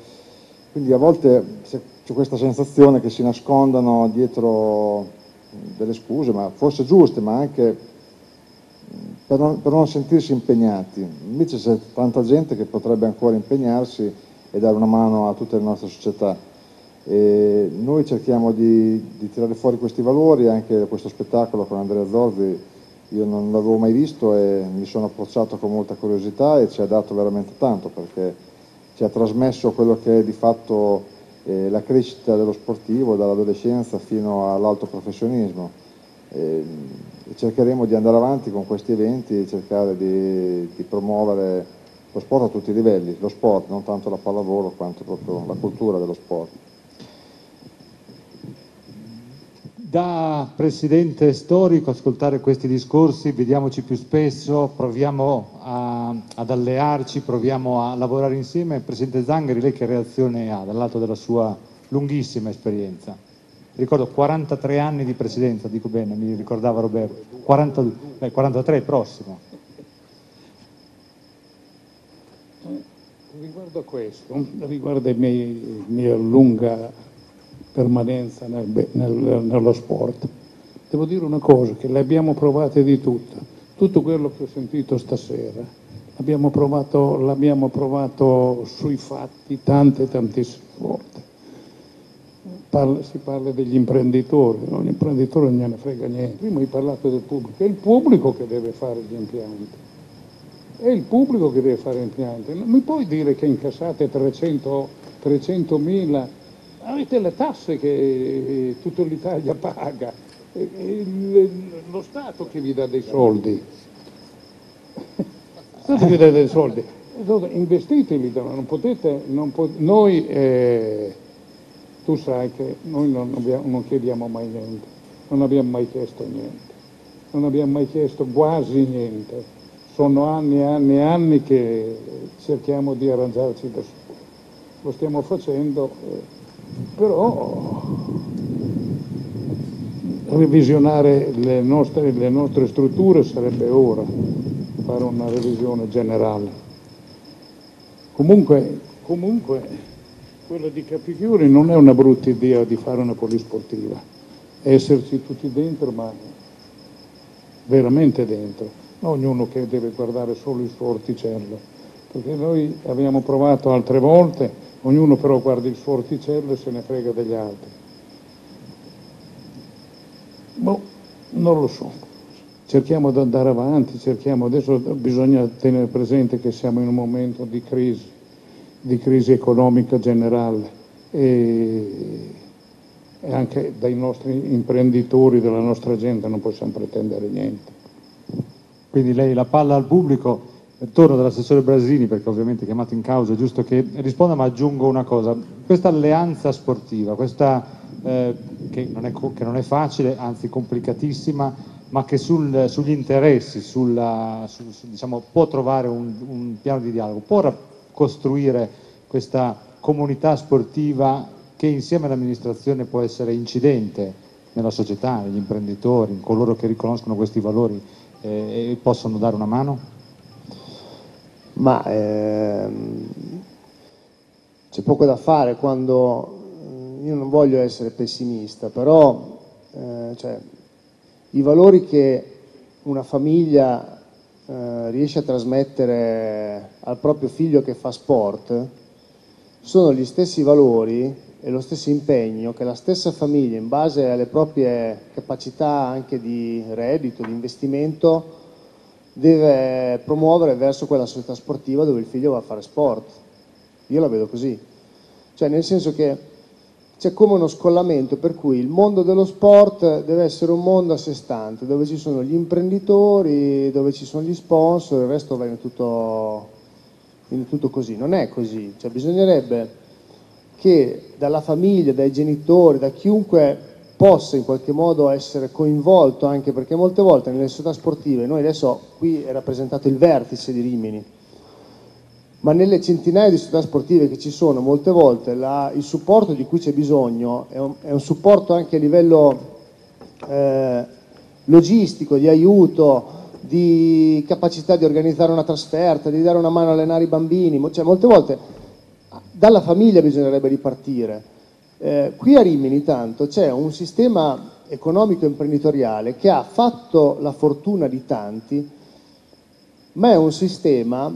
quindi a volte c'è questa sensazione che si nascondano dietro delle scuse, ma forse giuste, ma anche per non, per non, sentirsi impegnati. Invece c'è tanta gente che potrebbe ancora impegnarsi e dare una mano a tutte le nostre società. E noi cerchiamo di, di, tirare fuori questi valori, anche questo spettacolo con Andrea Zorzi io non l'avevo mai visto e mi sono approcciato con molta curiosità e ci ha dato veramente tanto perché ci ha trasmesso quello che è di fatto eh, la crescita dello sportivo dall'adolescenza fino all'alto professionismo. E, cercheremo di andare avanti con questi eventi e cercare di, di, promuovere lo sport a tutti i livelli, lo sport, non tanto la pallavolo quanto proprio la cultura dello sport. Da presidente storico ascoltare questi discorsi, vediamoci più spesso, proviamo a, ad allearci, proviamo a lavorare insieme. Presidente Zangheri, lei che reazione ha dall'alto della sua lunghissima esperienza? Ricordo 43 anni di presidenza, dico bene, mi ricordava Roberto, 40, eh, 43 il prossimo. Riguardo a questo, riguardo la mia lunga permanenza nel, nel, nello sport, devo dire una cosa, che le abbiamo provate di tutto, tutto quello che ho sentito stasera, l'abbiamo provato, provato sui fatti tante, tantissime volte parla, si parla degli imprenditori, no? l'imprenditore non gliene frega niente. Prima hai parlato del pubblico, è il pubblico che deve fare gli impianti. È il pubblico che deve fare gli impianti. Non mi puoi dire che incassate 300, 300 mila, avete le tasse che eh, tutta l'Italia paga, è lo Stato che vi dà dei soldi. Lo Stato che dà dei soldi. Investiteli, non potete, non pot- noi eh, tu sai che noi non, abbiamo, non chiediamo mai niente, non abbiamo mai chiesto niente, non abbiamo mai chiesto quasi niente. Sono anni e anni e anni che cerchiamo di arrangiarci da soli. Lo stiamo facendo, eh, però revisionare le nostre, le nostre strutture sarebbe ora, fare una revisione generale. Comunque, comunque quella di Capichiuri non è una brutta idea di fare una polisportiva, esserci tutti dentro, ma veramente dentro, non ognuno che deve guardare solo il suo orticello, perché noi abbiamo provato altre volte, ognuno però guarda il suo orticello e se ne frega degli altri. Boh, non lo so. Cerchiamo di andare avanti, cerchiamo, adesso bisogna tenere presente che siamo in un momento di crisi di crisi economica generale e anche dai nostri imprenditori, della nostra gente non possiamo pretendere niente. Quindi lei la palla al pubblico, torno dall'assessore Brasini perché ovviamente è chiamato in causa, è giusto che risponda, ma aggiungo una cosa, questa alleanza sportiva, questa, eh, che, non è, che, non è, facile, anzi complicatissima, ma che sul, sugli interessi sulla, su, su, diciamo, può trovare un, un piano di dialogo, può costruire questa comunità sportiva che insieme all'amministrazione può essere incidente nella società, negli imprenditori, in coloro che riconoscono questi valori eh, e possono dare una mano? Ma ehm, c'è poco da fare quando eh, io non voglio essere pessimista, però eh, cioè, i valori che una famiglia eh, riesce a trasmettere al proprio figlio che fa sport sono gli stessi valori e lo stesso impegno che la stessa famiglia, in base alle proprie capacità anche di reddito, di investimento, deve promuovere verso quella società sportiva dove il figlio va a fare sport. Io la vedo così. Cioè nel senso che c'è come uno scollamento per cui il mondo dello sport deve essere un mondo a sé stante, dove ci sono gli imprenditori, dove ci sono gli sponsor, il resto viene tutto, viene tutto così. Non è così, cioè bisognerebbe che dalla famiglia, dai genitori, da chiunque possa in qualche modo essere coinvolto, anche perché molte volte nelle società sportive, noi adesso qui è rappresentato il vertice di Rimini, ma nelle centinaia di società sportive che ci sono, molte volte la, il supporto di cui c'è bisogno è un, è un, supporto anche a livello eh, logistico, di aiuto, di capacità di organizzare una trasferta, di dare una mano a allenare i bambini, cioè molte volte dalla famiglia bisognerebbe ripartire. Eh, qui a Rimini tanto c'è un sistema economico imprenditoriale che ha fatto la fortuna di tanti, ma è un sistema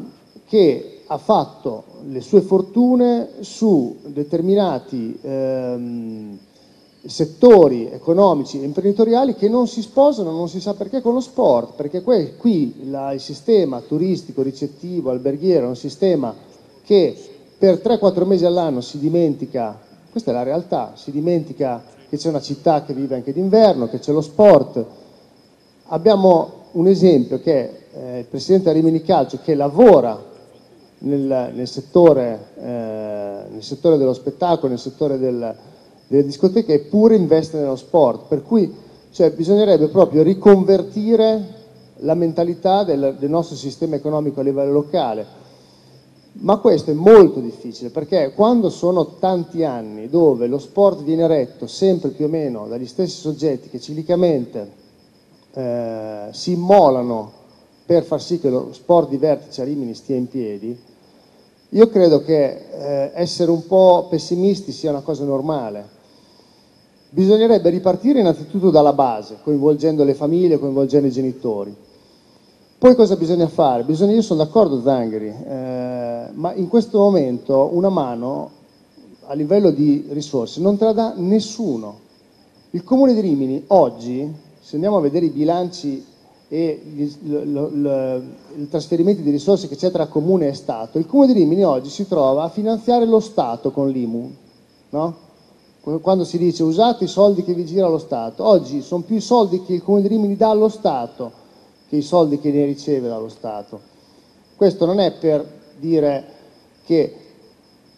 che ha fatto le sue fortune su determinati ehm, settori economici e imprenditoriali che non si sposano, non si sa perché, con lo sport, perché qui la, il sistema turistico, ricettivo, alberghiero è un sistema che per 3-4 mesi all'anno si dimentica, questa è la realtà, si dimentica che c'è una città che vive anche d'inverno, che c'è lo sport. Abbiamo un esempio che è eh, il presidente Rimini Calcio che lavora nel, nel, settore, eh, nel, settore, dello spettacolo, nel settore del, delle discoteche eppure investe nello sport, per cui cioè, bisognerebbe proprio riconvertire la mentalità del, del nostro sistema economico a livello locale. Ma questo è molto difficile perché quando sono tanti anni dove lo sport viene retto sempre più o meno dagli stessi soggetti che ciclicamente eh, si immolano per far sì che lo sport di vertice a Rimini stia in piedi, io credo che eh, essere un po' pessimisti sia una cosa normale. Bisognerebbe ripartire innanzitutto dalla base, coinvolgendo le famiglie, coinvolgendo i genitori. Poi cosa bisogna fare? Bisogna, io sono d'accordo Zangheri, eh, ma in questo momento una mano a livello di risorse non te la dà nessuno. Il Comune di Rimini oggi, se andiamo a vedere i bilanci e i trasferimenti di risorse che c'è tra Comune e Stato, il Comune di Rimini oggi si trova a finanziare lo Stato con l'IMU, no? quando si dice usate i soldi che vi gira lo Stato, oggi sono più i soldi che il Comune di Rimini dà allo Stato che i soldi che ne riceve dallo Stato. Questo non è per dire che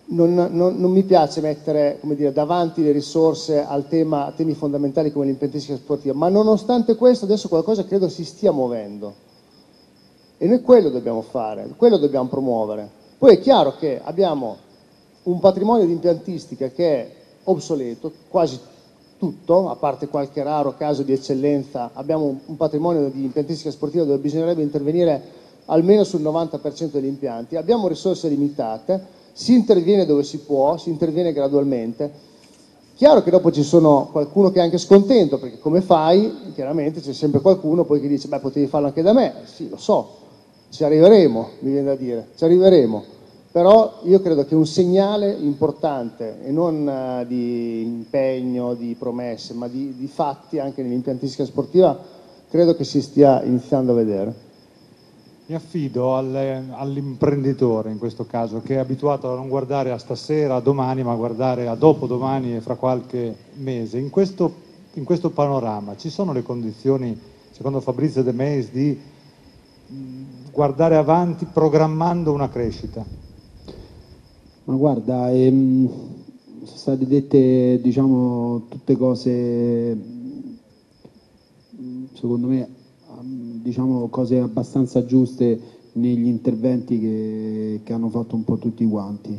non, non, non mi piace mettere dire, davanti le risorse al tema, a temi fondamentali come l'impiantistica sportiva, ma nonostante questo adesso qualcosa credo si stia muovendo. E noi quello dobbiamo fare, quello dobbiamo promuovere. Poi è chiaro che abbiamo un patrimonio di impiantistica che è obsoleto, quasi tutto, a parte qualche raro caso di eccellenza, abbiamo un patrimonio di impiantistica sportiva dove bisognerebbe intervenire almeno sul 90% degli impianti, abbiamo risorse limitate, si interviene dove si può, si interviene gradualmente. Chiaro che dopo ci sono qualcuno che è anche scontento, perché come fai? Chiaramente c'è sempre qualcuno poi che dice, beh potevi farlo anche da me, sì lo so, ci arriveremo, mi viene da dire, ci arriveremo però io credo che un segnale importante e non uh, di impegno, di promesse, ma di, di fatti anche nell'impiantistica sportiva, credo che si stia iniziando a vedere. Mi affido all'imprenditore in questo caso, che è abituato a non guardare a stasera, a domani, ma a guardare a dopodomani e fra qualche mese. In questo, in questo panorama ci sono le condizioni, secondo Fabrizio De Meis, di guardare avanti programmando una crescita? Ma guarda, ehm, sono state dette diciamo, tutte cose, secondo me, diciamo, cose abbastanza giuste negli interventi che, che hanno fatto un po' tutti quanti.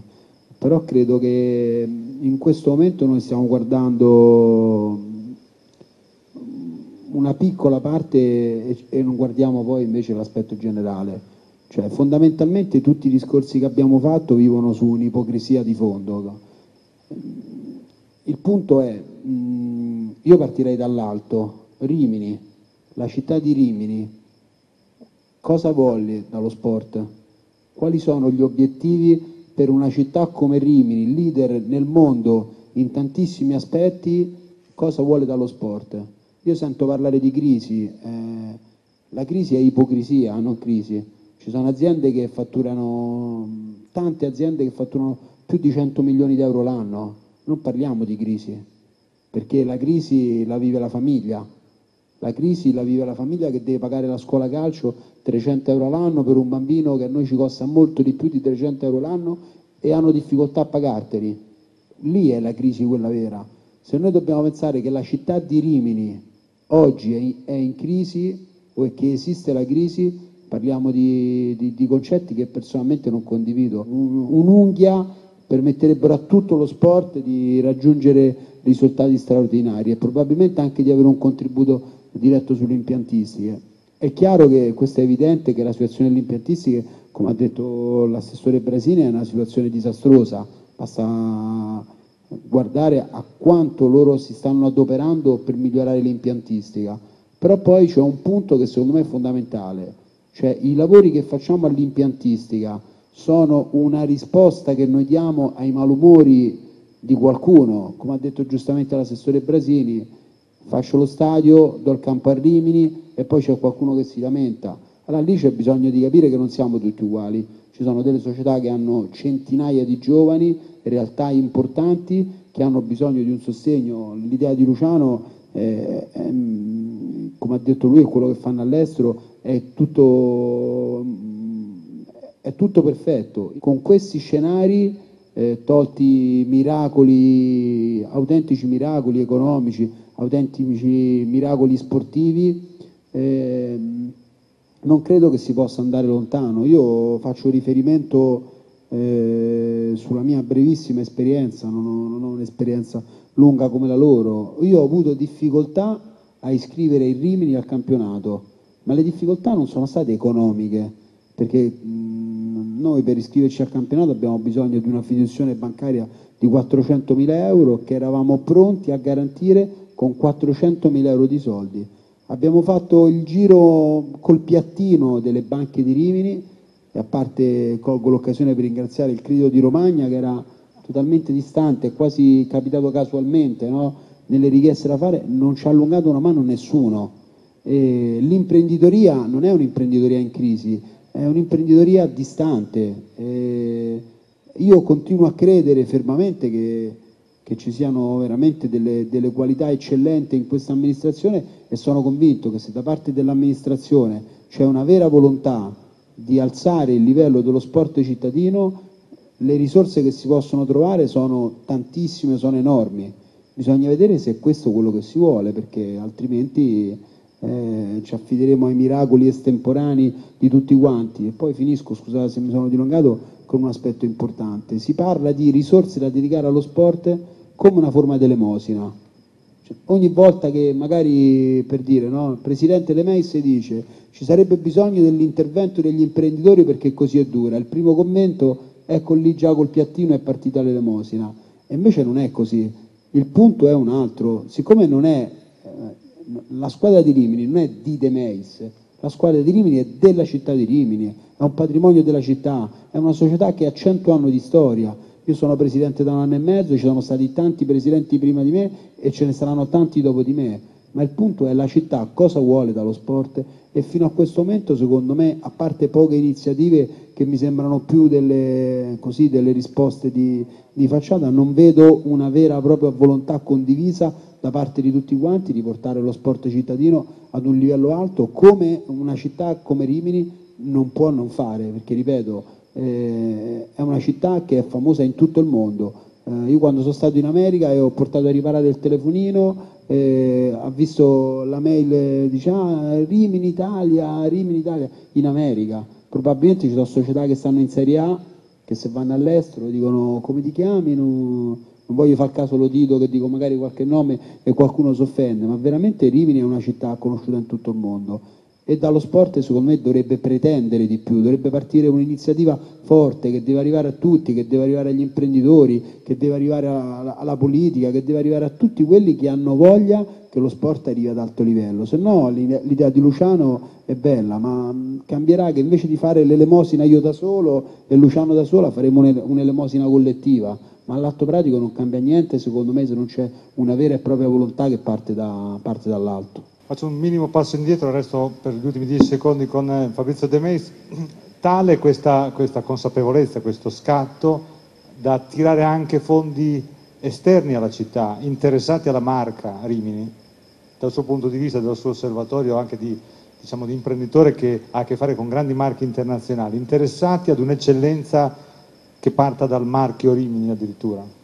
Però credo che in questo momento noi stiamo guardando una piccola parte e, non guardiamo poi invece l'aspetto generale. Cioè, fondamentalmente tutti i discorsi che abbiamo fatto vivono su un'ipocrisia di fondo. Il punto è, mh, io partirei dall'alto, Rimini, la città di Rimini, cosa vuole dallo sport? Quali sono gli obiettivi per una città come Rimini, leader nel mondo in tantissimi aspetti, cosa vuole dallo sport? Io sento parlare di crisi, eh, la crisi è ipocrisia, non crisi. Ci sono aziende che fatturano, tante aziende che fatturano più di 100 milioni di euro l'anno, non parliamo di crisi, perché la crisi la vive la famiglia, la crisi la vive la famiglia che deve pagare la scuola calcio 300 euro l'anno per un bambino che a noi ci costa molto di più di 300 euro l'anno e hanno difficoltà a pagarteli. Lì è la crisi quella vera. Se noi dobbiamo pensare che la città di Rimini oggi è in, crisi o è che esiste la crisi, parliamo di, di, di concetti che personalmente non condivido. Un, un'unghia permetterebbero a tutto lo sport di raggiungere risultati straordinari e probabilmente anche di avere un contributo diretto sulle impiantistiche. È chiaro che questo è evidente che la situazione delle impiantistiche, come ha detto l'assessore Brasini, è una situazione disastrosa, basta guardare a quanto loro si stanno adoperando per migliorare l'impiantistica. Però poi c'è un punto che secondo me è fondamentale, cioè i lavori che facciamo all'impiantistica sono una risposta che noi diamo ai malumori di qualcuno, come ha detto giustamente l'assessore Brasini, faccio lo stadio, do il campo a Rimini e poi c'è qualcuno che si lamenta. Allora lì c'è bisogno di capire che non siamo tutti uguali, ci sono delle società che hanno centinaia di giovani, realtà importanti che hanno bisogno di un sostegno. L'idea di Luciano, è, è, come ha detto lui, è quello che fanno all'estero, è tutto, è tutto perfetto. Con questi scenari, eh, tolti miracoli, autentici miracoli economici, autentici miracoli sportivi, eh, non credo che si possa andare lontano. Io faccio riferimento eh, sulla mia brevissima esperienza, non ho, non ho un'esperienza lunga come la loro. Io ho avuto difficoltà a iscrivere i Rimini al campionato, ma le difficoltà non sono state economiche, perché mh, noi per iscriverci al campionato abbiamo bisogno di una fiduzione bancaria di 400.000 euro che eravamo pronti a garantire con 400.000 euro di soldi. Abbiamo fatto il giro col piattino delle banche di Rimini e a parte colgo l'occasione per ringraziare il credito di Romagna che era totalmente distante, quasi capitato casualmente no? nelle richieste da fare, non ci ha allungato una mano nessuno. l'imprenditoria non è un'imprenditoria in crisi, è un'imprenditoria distante. E io continuo a credere fermamente che che ci siano veramente delle, delle qualità eccellenti in questa amministrazione e sono convinto che se da parte dell'amministrazione c'è una vera volontà di alzare il livello dello sport cittadino, le risorse che si possono trovare sono tantissime, sono enormi. Bisogna vedere se è questo quello che si vuole, perché altrimenti eh, ci affideremo ai miracoli estemporanei di tutti quanti. E poi finisco, scusate se mi sono dilungato, con un aspetto importante. Si parla di risorse da dedicare allo sport come una forma di elemosina. Cioè, ogni volta che magari, per dire, no, il Presidente De Meis dice ci sarebbe bisogno dell'intervento degli imprenditori perché così è dura, il primo commento, ecco lì già col piattino è partita l'elemosina. E invece non è così. Il punto è un altro. Siccome non è, eh, la squadra di Rimini non è di De Meis, la squadra di Rimini è della città di Rimini, è un patrimonio della città, è una società che ha cento anni di storia io sono presidente da un anno e mezzo, ci sono stati tanti presidenti prima di me e ce ne saranno tanti dopo di me. ma il punto è la città cosa vuole dallo sport e fino a questo momento secondo me, a parte poche iniziative che mi sembrano più delle, così, delle risposte di, di facciata, non vedo una vera e propria volontà condivisa da parte di tutti quanti di portare lo sport cittadino ad un livello alto come una città come Rimini non può non fare, perché ripeto, eh, è una città che è famosa in tutto il mondo. Eh, io quando sono stato in America e ho portato a riparare il telefonino, eh, ha visto la mail, dice ah, Rimini Italia, Rimini Italia, in America. Probabilmente ci sono società che stanno in Serie A, che se vanno all'estero dicono come ti chiami, non, non voglio far caso lo Tito che dico magari qualche nome e qualcuno si offende, ma veramente Rimini è una città conosciuta in tutto il mondo e dallo sport secondo me dovrebbe pretendere di più, dovrebbe partire un'iniziativa forte che deve arrivare a tutti, che deve arrivare agli imprenditori, che deve arrivare alla, alla, politica, che deve arrivare a tutti quelli che hanno voglia che lo sport arrivi ad alto livello, se no l'idea di Luciano è bella, ma cambierà che invece di fare l'elemosina io da solo e Luciano da sola faremo un'elemosina collettiva, ma all'atto pratico non cambia niente secondo me se non c'è una vera e propria volontà che parte, da, parte dall'alto. Faccio un minimo passo indietro, resto per gli ultimi dieci secondi con eh, Fabrizio De Meis. Tale questa, questa consapevolezza, questo scatto da attirare anche fondi esterni alla città, interessati alla marca Rimini, dal suo punto di vista, dal suo osservatorio anche di, diciamo, di imprenditore che ha a che fare con grandi marchi internazionali, interessati ad un'eccellenza che parta dal marchio Rimini addirittura.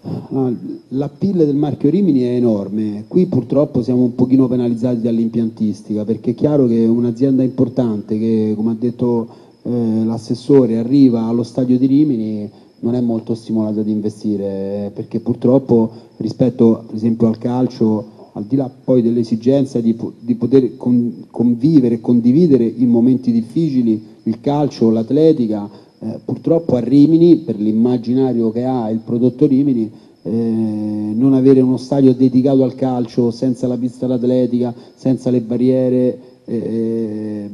La PIL del marchio Rimini è enorme, qui purtroppo siamo un pochino penalizzati dall'impiantistica perché è chiaro che un'azienda importante che come ha detto eh, l'assessore arriva allo stadio di Rimini non è molto stimolata ad investire perché purtroppo rispetto per esempio al calcio al di là poi dell'esigenza di, di, poter con, convivere e condividere in momenti difficili il calcio, l'atletica eh, purtroppo a Rimini, per l'immaginario che ha il prodotto Rimini, eh, non avere uno stadio dedicato al calcio senza la pista d'atletica, senza le barriere. Eh,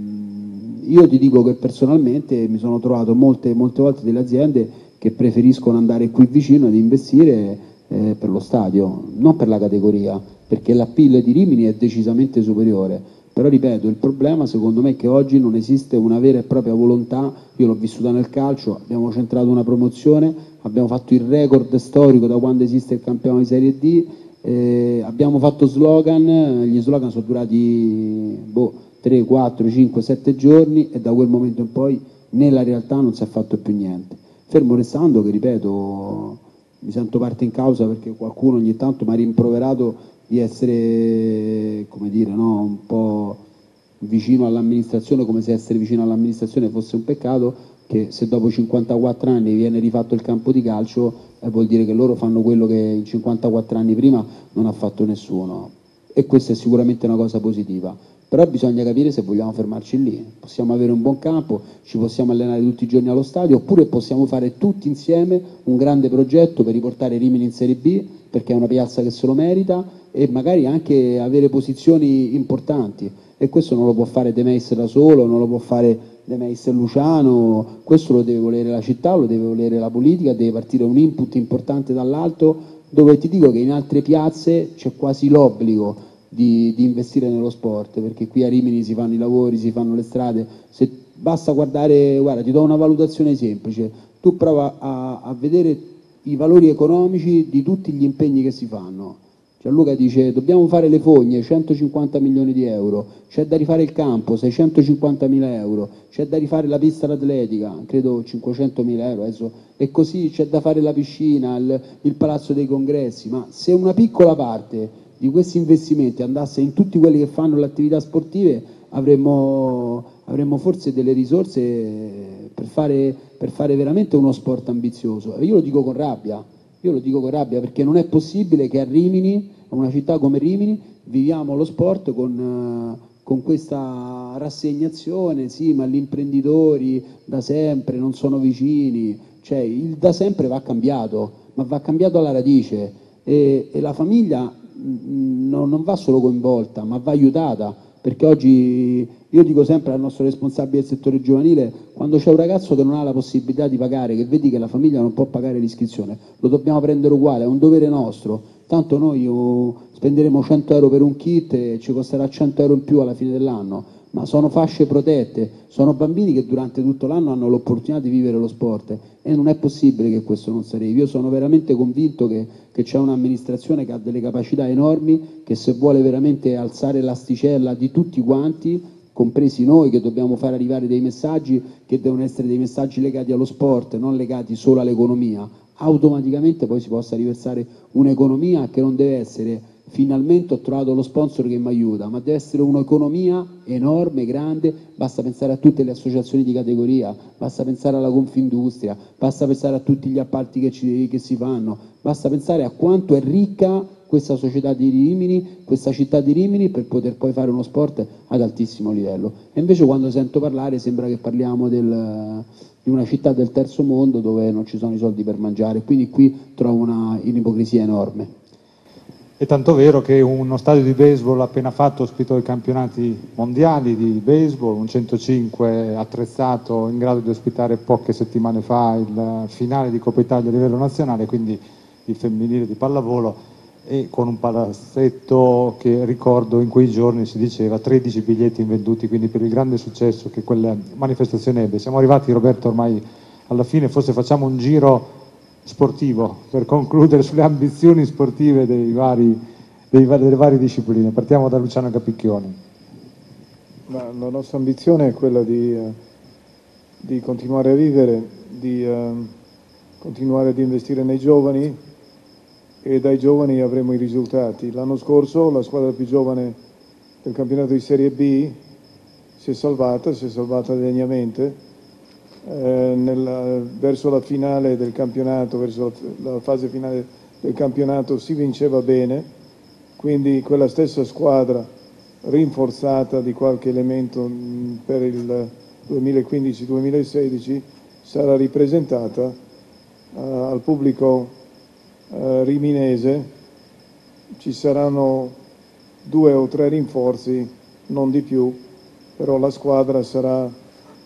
io ti dico che personalmente mi sono trovato molte, molte volte delle aziende che preferiscono andare qui vicino ad investire eh, per lo stadio, non per la categoria, perché la PIL di Rimini è decisamente superiore però ripeto, il problema secondo me è che oggi non esiste una vera e propria volontà, io l'ho vissuta nel calcio, abbiamo centrato una promozione, abbiamo fatto il record storico da quando esiste il campionato di Serie D, eh, abbiamo fatto slogan, gli slogan sono durati boh, 3, 4, 5, 7 giorni e da quel momento in poi nella realtà non si è fatto più niente. Fermo restando che, ripeto, mi sento parte in causa perché qualcuno ogni tanto mi ha rimproverato di essere, come dire, no, un po' vicino all'amministrazione, come se essere vicino all'amministrazione fosse un peccato, che se dopo 54 anni viene rifatto il campo di calcio eh, vuol dire che loro fanno quello che in 54 anni prima non ha fatto nessuno. E questa è sicuramente una cosa positiva. Però bisogna capire se vogliamo fermarci lì. Possiamo avere un buon campo, ci possiamo allenare tutti i giorni allo stadio, oppure possiamo fare tutti insieme un grande progetto per riportare Rimini in Serie B, perché è una piazza che se lo merita, e magari anche avere posizioni importanti. E questo non lo può fare De Meis da solo, non lo può fare De Meis Luciano, questo lo deve volere la città, lo deve volere la politica, deve partire un input importante dall'alto dove ti dico che in altre piazze c'è quasi l'obbligo di, di, investire nello sport perché qui a Rimini si fanno i lavori, si fanno le strade, se basta guardare, guarda ti do una valutazione semplice, tu prova a, a vedere i valori economici di tutti gli impegni che si fanno Gianluca dice dobbiamo fare le fogne, 150 milioni di euro, c'è da rifare il campo, 650 mila euro, c'è da rifare la pista atletica, credo 500 mila euro adesso, e così c'è da fare la piscina, il, il palazzo dei congressi, ma se una piccola parte di questi investimenti andasse in tutti quelli che fanno le attività sportive avremmo, avremmo forse delle risorse per fare, per fare veramente uno sport ambizioso. Io lo dico con rabbia, io lo dico con rabbia perché non è possibile che a Rimini, a una città come Rimini, viviamo lo sport con, uh, con questa rassegnazione, sì, ma gli imprenditori da sempre non sono vicini, cioè il da sempre va cambiato, ma va cambiato alla radice e, e la famiglia mh, mm, non, non va solo coinvolta, ma va aiutata perché oggi io dico sempre al nostro responsabile del settore giovanile, quando c'è un ragazzo che non ha la possibilità di pagare, che vedi che la famiglia non può pagare l'iscrizione, lo dobbiamo prendere uguale, è un dovere nostro. tanto noi oh, spenderemo 100 euro per un kit e ci costerà 100 euro in più alla fine dell'anno, ma sono fasce protette, sono bambini che durante tutto l'anno hanno l'opportunità di vivere lo sport e non è possibile che questo non arrivi. Io sono veramente convinto che, che c'è un'amministrazione che ha delle capacità enormi, che se vuole veramente alzare l'asticella di tutti quanti, compresi noi che dobbiamo far arrivare dei messaggi che devono essere dei messaggi legati allo sport, non legati solo all'economia, automaticamente poi si possa riversare un'economia che non deve essere finalmente ho trovato lo sponsor che mi aiuta, ma deve essere un'economia enorme, grande, basta pensare a tutte le associazioni di categoria, basta pensare alla Confindustria, basta pensare a tutti gli appalti che, ci, che si fanno, basta pensare a quanto è ricca questa società di Rimini, questa città di Rimini per poter poi fare uno sport ad altissimo livello. E invece quando sento parlare sembra che parliamo del, di una città del terzo mondo dove non ci sono i soldi per mangiare, quindi qui trovo una un'ipocrisia enorme. È tanto vero che uno stadio di baseball appena fatto ospitò i campionati mondiali di baseball, un 105 attrezzato in grado di ospitare poche settimane fa il finale di Coppa Italia a livello nazionale, quindi il femminile di pallavolo e con un palazzetto che ricordo in quei giorni si diceva 13 biglietti invenduti, quindi per il grande successo che quella manifestazione ebbe. Siamo arrivati Roberto ormai alla fine, forse facciamo un giro sportivo per concludere sulle ambizioni sportive vari, dei, delle varie discipline. Partiamo da Luciano Capicchioni. Ma la nostra ambizione è quella di, uh, di continuare a vivere, di uh, continuare ad investire nei giovani, e dai giovani avremo i risultati. L'anno scorso la squadra più giovane del campionato di Serie B si è salvata, si è salvata degnamente. Eh, nella, verso la finale del campionato, verso la, la fase finale del campionato si vinceva bene, quindi quella stessa squadra rinforzata di qualche elemento per il 2015-2016 sarà ripresentata uh, al pubblico eh, riminese ci saranno due o tre rinforzi, non di più, però la squadra sarà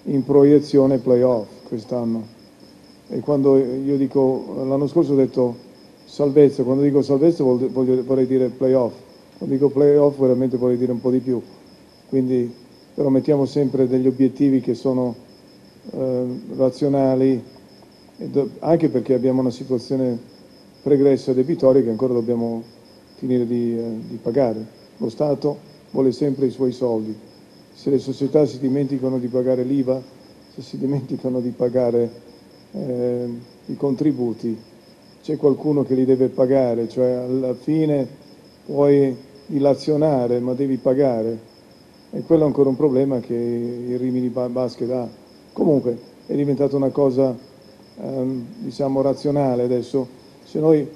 in proiezione playoff quest'anno. E quando io dico, l'anno scorso ho detto salvezza, quando dico salvezza voglio, vorrei dire playoff, quando dico playoff veramente vorrei dire un po' di più. Quindi però mettiamo sempre degli obiettivi che sono eh, razionali, anche perché abbiamo una situazione pregresso debitorio che ancora dobbiamo finire di, eh, di pagare. Lo Stato vuole sempre i suoi soldi. Se le società si dimenticano di pagare l'IVA, se si dimenticano di pagare eh, i contributi, c'è qualcuno che li deve pagare, cioè alla fine puoi dilazionare ma devi pagare e quello è ancora un problema che il Rimini Basket ha. Comunque è diventata una cosa ehm, diciamo razionale adesso se, noi,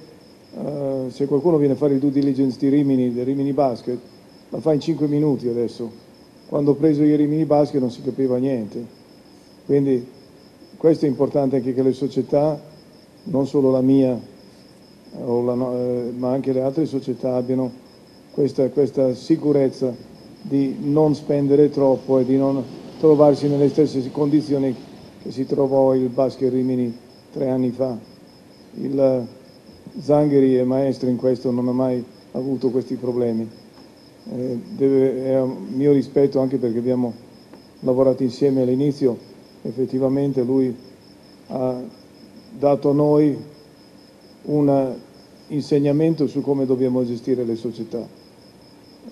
uh, se qualcuno viene a fare il due diligence di Rimini, del Rimini Basket, la fa in 5 minuti adesso. Quando ho preso i Rimini Basket non si capiva niente. Quindi questo è importante anche che le società, non solo la mia, la, eh, ma anche le altre società abbiano questa, questa sicurezza di non spendere troppo e di non trovarsi nelle stesse condizioni che si trovò il basket Rimini tre anni fa. Il, Zangheri è maestro in questo, non ha mai avuto questi problemi. Eh, deve, è un mio rispetto anche perché abbiamo lavorato insieme all'inizio, effettivamente lui ha dato a noi un insegnamento su come dobbiamo gestire le società.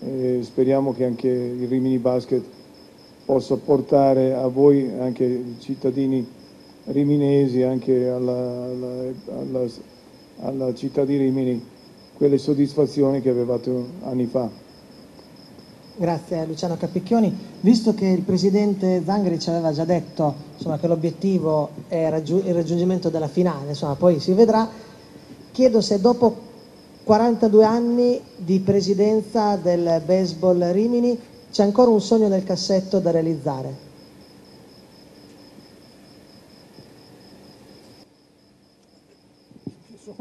E speriamo che anche il Rimini Basket possa portare a voi, anche cittadini riminesi, anche alla, alla, alla alla città di Rimini quelle soddisfazioni che avevate anni fa. Grazie a Luciano Capicchioni. Visto che il Presidente Zangheri ci aveva già detto insomma, che l'obiettivo è il raggiungimento della finale, insomma, poi si vedrà, chiedo se dopo 42 anni di presidenza del baseball Rimini c'è ancora un sogno nel cassetto da realizzare.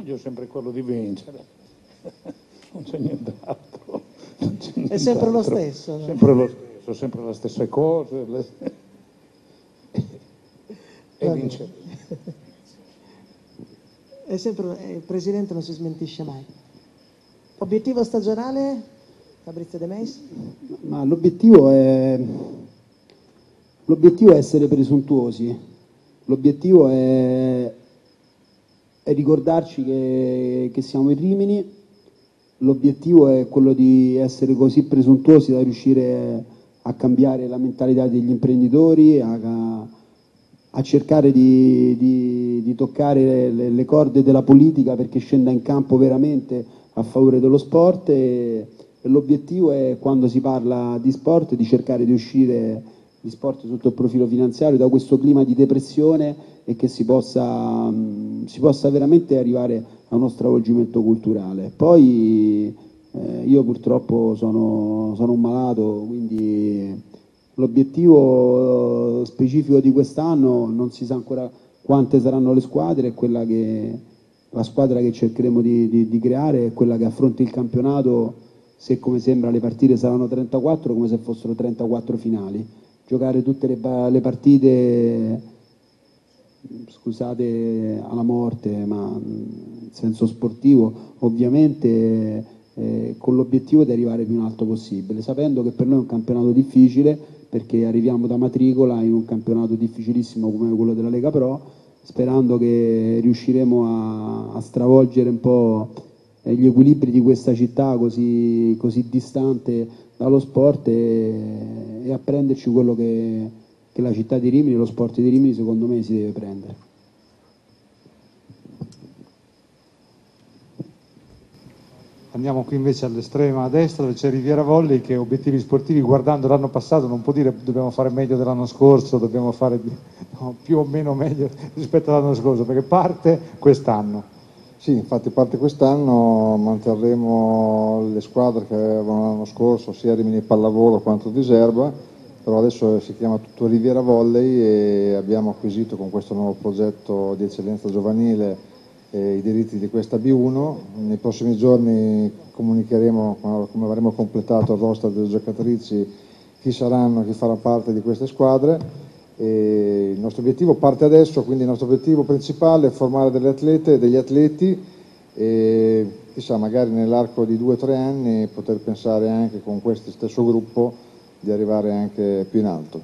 Sogno è sempre quello di vincere, non c'è nient'altro. Non c'è nient'altro. È sempre lo stesso. No? Sempre lo stesso, sempre le stesse cose. Le... e vincere. È sempre, il Presidente non si smentisce mai. Obiettivo stagionale, Fabrizio De Meis? Ma l'obiettivo è, l'obiettivo è essere presuntuosi, l'obiettivo è ricordarci che, che siamo in Rimini, l'obiettivo è quello di essere così presuntuosi da riuscire a cambiare la mentalità degli imprenditori, a, a cercare di, di, di toccare le, le, corde della politica perché scenda in campo veramente a favore dello sport. E, e l'obiettivo è quando si parla di sport di cercare di uscire di sport sotto il profilo finanziario da questo clima di depressione e che si possa, si possa veramente arrivare a uno stravolgimento culturale. Poi eh, io purtroppo sono, sono un malato, quindi L'obiettivo eh, specifico di quest'anno non si sa ancora quante saranno le squadre, quella che, la squadra che cercheremo di, di, di creare è quella che affronti il campionato, se come sembra le partite saranno 34, come se fossero 34 finali. Giocare tutte le, le partite, scusate, alla morte, ma in senso sportivo, ovviamente eh, con l'obiettivo di arrivare più in alto possibile, sapendo che per noi è un campionato difficile, perché arriviamo da matricola in un campionato difficilissimo come quello della Lega Pro, sperando che riusciremo a, a stravolgere un po' gli equilibri di questa città così, così distante dallo sport e, e a prenderci quello che, che la città di Rimini, lo sport di Rimini secondo me si deve prendere. Andiamo qui invece all'estrema destra dove c'è Riviera Volley che obiettivi sportivi guardando l'anno passato non può dire dobbiamo fare meglio dell'anno scorso, dobbiamo fare no, più o meno meglio rispetto all'anno scorso perché parte quest'anno. Sì, infatti parte quest'anno, manterremo le squadre che avevano l'anno scorso, sia Rimini Pallavolo quanto Diserba, però adesso si chiama tutto Riviera Volley e abbiamo acquisito con questo nuovo progetto di eccellenza giovanile eh, i diritti di questa B1. Nei prossimi giorni comunicheremo come avremo completato il roster delle giocatrici chi saranno, chi farà parte di queste squadre. E il nostro obiettivo parte adesso, quindi il nostro obiettivo principale è formare delle atlete e degli atleti e chissà magari nell'arco di due o tre anni poter pensare anche con questo stesso gruppo di arrivare anche più in alto.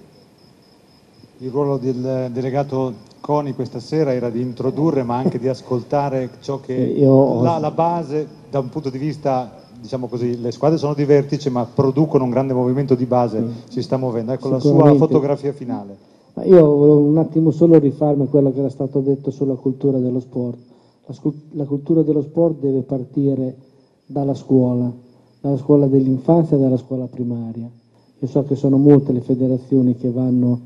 Il ruolo del delegato CONI questa sera era di introdurre ma anche di ascoltare ciò che Io... la, la base da un punto di vista diciamo così, le squadre sono di vertice ma producono un grande movimento di base, mm. si sta muovendo. Ecco la sua fotografia finale. Io volevo un attimo solo rifarmi a quello che era stato detto sulla cultura dello sport. La, la cultura dello sport deve partire dalla scuola, dalla scuola dell'infanzia e dalla scuola primaria. Io so che sono molte le federazioni che vanno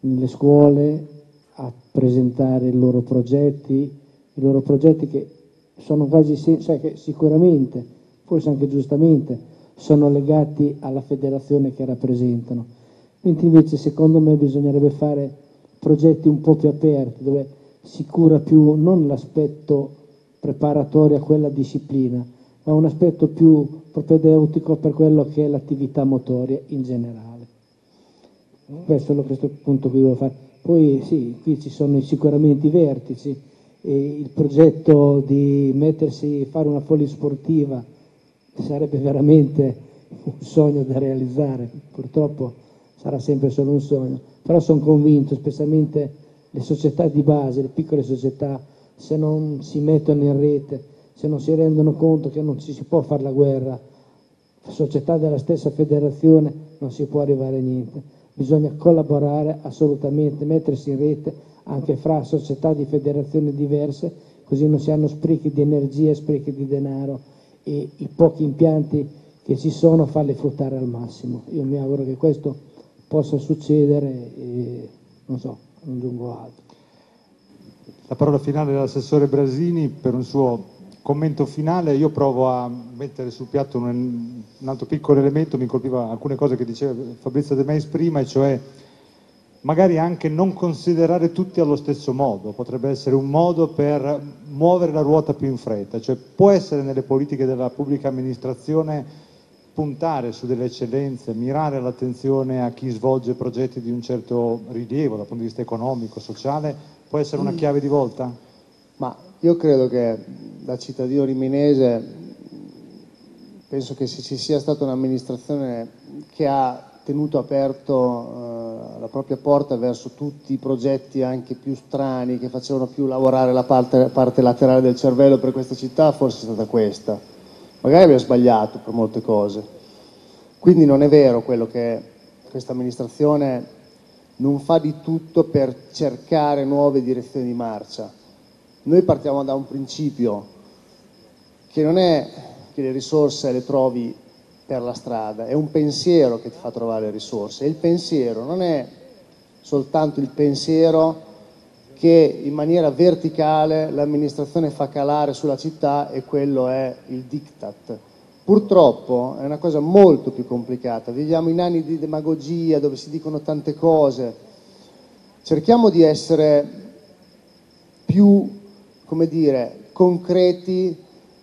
nelle scuole a presentare i loro progetti, i loro progetti che sono quasi, cioè che sicuramente, forse anche giustamente, sono legati alla federazione che rappresentano, mentre invece secondo me bisognerebbe fare progetti un po' più aperti, dove si cura più non l'aspetto preparatorio a quella disciplina, ma un aspetto più propedeutico per quello che è l'attività motoria in generale. Questo è questo punto che volevo fare. Poi sì, qui ci sono sicuramente i vertici, il progetto di mettersi, fare una follia sportiva sarebbe veramente un sogno da realizzare, purtroppo sarà sempre solo un sogno, però sono convinto, specialmente le società di base, le piccole società, se non si mettono in rete, se non si rendono conto che non ci si può fare la guerra, società della stessa federazione, non si può arrivare a niente bisogna collaborare assolutamente, mettersi in rete anche fra società di federazioni diverse, così non si hanno sprechi di energia, sprechi di denaro e i pochi impianti che ci sono farli fruttare al massimo. Io mi auguro che questo possa succedere e non so, non aggiungo altro. La parola finale dell'assessore Brasini per un suo commento finale, io provo a mettere sul piatto un, un, altro piccolo elemento, mi colpiva alcune cose che diceva Fabrizio De Meis prima, e cioè magari anche non considerare tutti allo stesso modo, potrebbe essere un modo per muovere la ruota più in fretta, cioè può essere nelle politiche della pubblica amministrazione puntare su delle eccellenze, mirare l'attenzione a chi svolge progetti di un certo rilievo dal punto di vista economico, sociale, può essere una mm. chiave di volta? Ma io credo che da cittadino riminese penso che se ci sia stata un'amministrazione che ha tenuto aperto eh, la propria porta verso tutti i progetti anche più strani che facevano più lavorare la parte, parte laterale del cervello per questa città, forse è stata questa. Magari abbiamo sbagliato per molte cose. Quindi non è vero quello che questa amministrazione non fa di tutto per cercare nuove direzioni di marcia. Noi partiamo da un principio che non è che le risorse le trovi per la strada, è un pensiero che ti fa trovare le risorse e il pensiero non è soltanto il pensiero che in maniera verticale l'amministrazione fa calare sulla città e quello è il diktat. Purtroppo è una cosa molto più complicata, viviamo in anni di demagogia dove si dicono tante cose, cerchiamo di essere più, come dire, concreti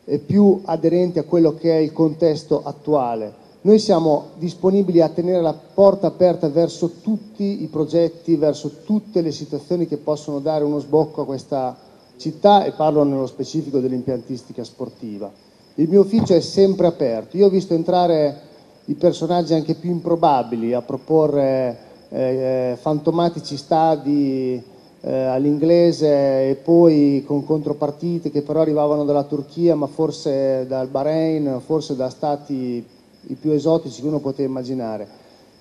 e più aderenti a quello che è il contesto attuale. Noi siamo disponibili a tenere la porta aperta verso tutti i progetti, verso tutte le situazioni che possono dare uno sbocco a questa città e parlo nello specifico dell'impiantistica sportiva. Il mio ufficio è sempre aperto. Io ho visto entrare i personaggi anche più improbabili a proporre eh, fantomatici stadi eh, all'inglese e poi con contropartite che però arrivavano dalla Turchia, ma forse dal Bahrain, forse da stati i più esotici che uno poteva immaginare.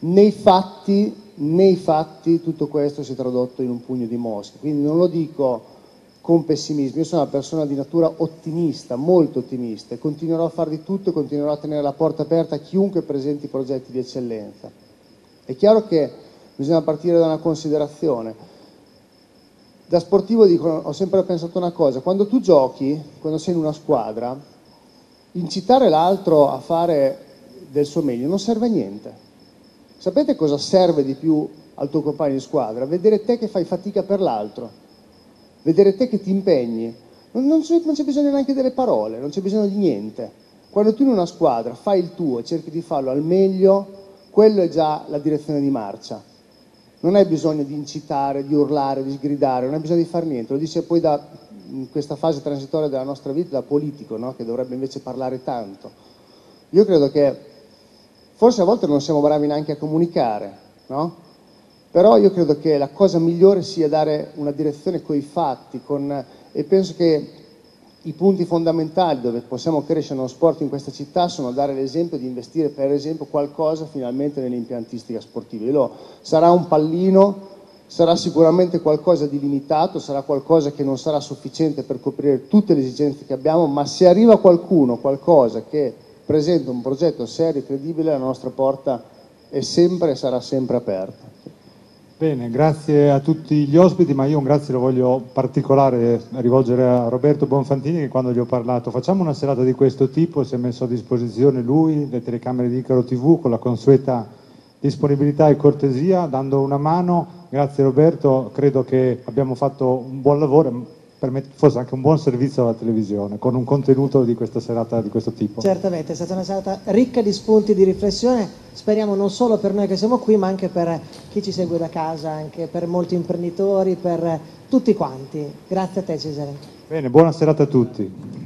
Nei fatti, nei fatti tutto questo si è tradotto in un pugno di mosche, quindi non lo dico con pessimismo, io sono una persona di natura ottimista, molto ottimista e continuerò a fare di tutto e continuerò a tenere la porta aperta a chiunque presenti progetti di eccellenza. È chiaro che bisogna partire da una considerazione, da sportivo dico, ho sempre pensato una cosa, quando tu giochi, quando sei in una squadra, incitare l'altro a fare del suo meglio non serve a niente. Sapete cosa serve di più al tuo compagno di squadra? Vedere te che fai fatica per l'altro, vedere te che ti impegni. Non, non, c'è, bisogno neanche delle parole, non c'è bisogno di niente. Quando tu in una squadra fai il tuo e cerchi di farlo al meglio, quello è già la direzione di marcia non hai bisogno di incitare, di urlare, di sgridare, non hai bisogno di fare niente, lo dice poi da questa fase transitoria della nostra vita da politico, no? che dovrebbe invece parlare tanto. Io credo che forse a volte non siamo bravi neanche a comunicare, no? però io credo che la cosa migliore sia dare una direzione coi fatti con, e penso che i punti fondamentali dove possiamo crescere nello sport in questa città sono dare l'esempio di investire per esempio qualcosa finalmente nell'impiantistica sportiva. Sarà un pallino, sarà sicuramente qualcosa di limitato, sarà qualcosa che non sarà sufficiente per coprire tutte le esigenze che abbiamo, ma se arriva qualcuno, qualcosa che presenta un progetto serio e credibile, la nostra porta è sempre e sarà sempre aperta. Bene, grazie a tutti gli ospiti, ma io un grazie lo voglio particolare rivolgere a Roberto Bonfantini che quando gli ho parlato facciamo una serata di questo tipo, si è messo a disposizione lui, le telecamere di Icaro TV con la consueta disponibilità e cortesia, dando una mano. Grazie Roberto, credo che abbiamo fatto un buon lavoro, forse anche un buon servizio alla televisione con un contenuto di questa serata di questo tipo. Certamente, è stata una serata ricca di spunti di riflessione, speriamo non solo per noi che siamo qui, ma anche per chi ci segue da casa, anche per molti imprenditori, per tutti quanti. Grazie a te Cesare. Bene, buona serata a tutti.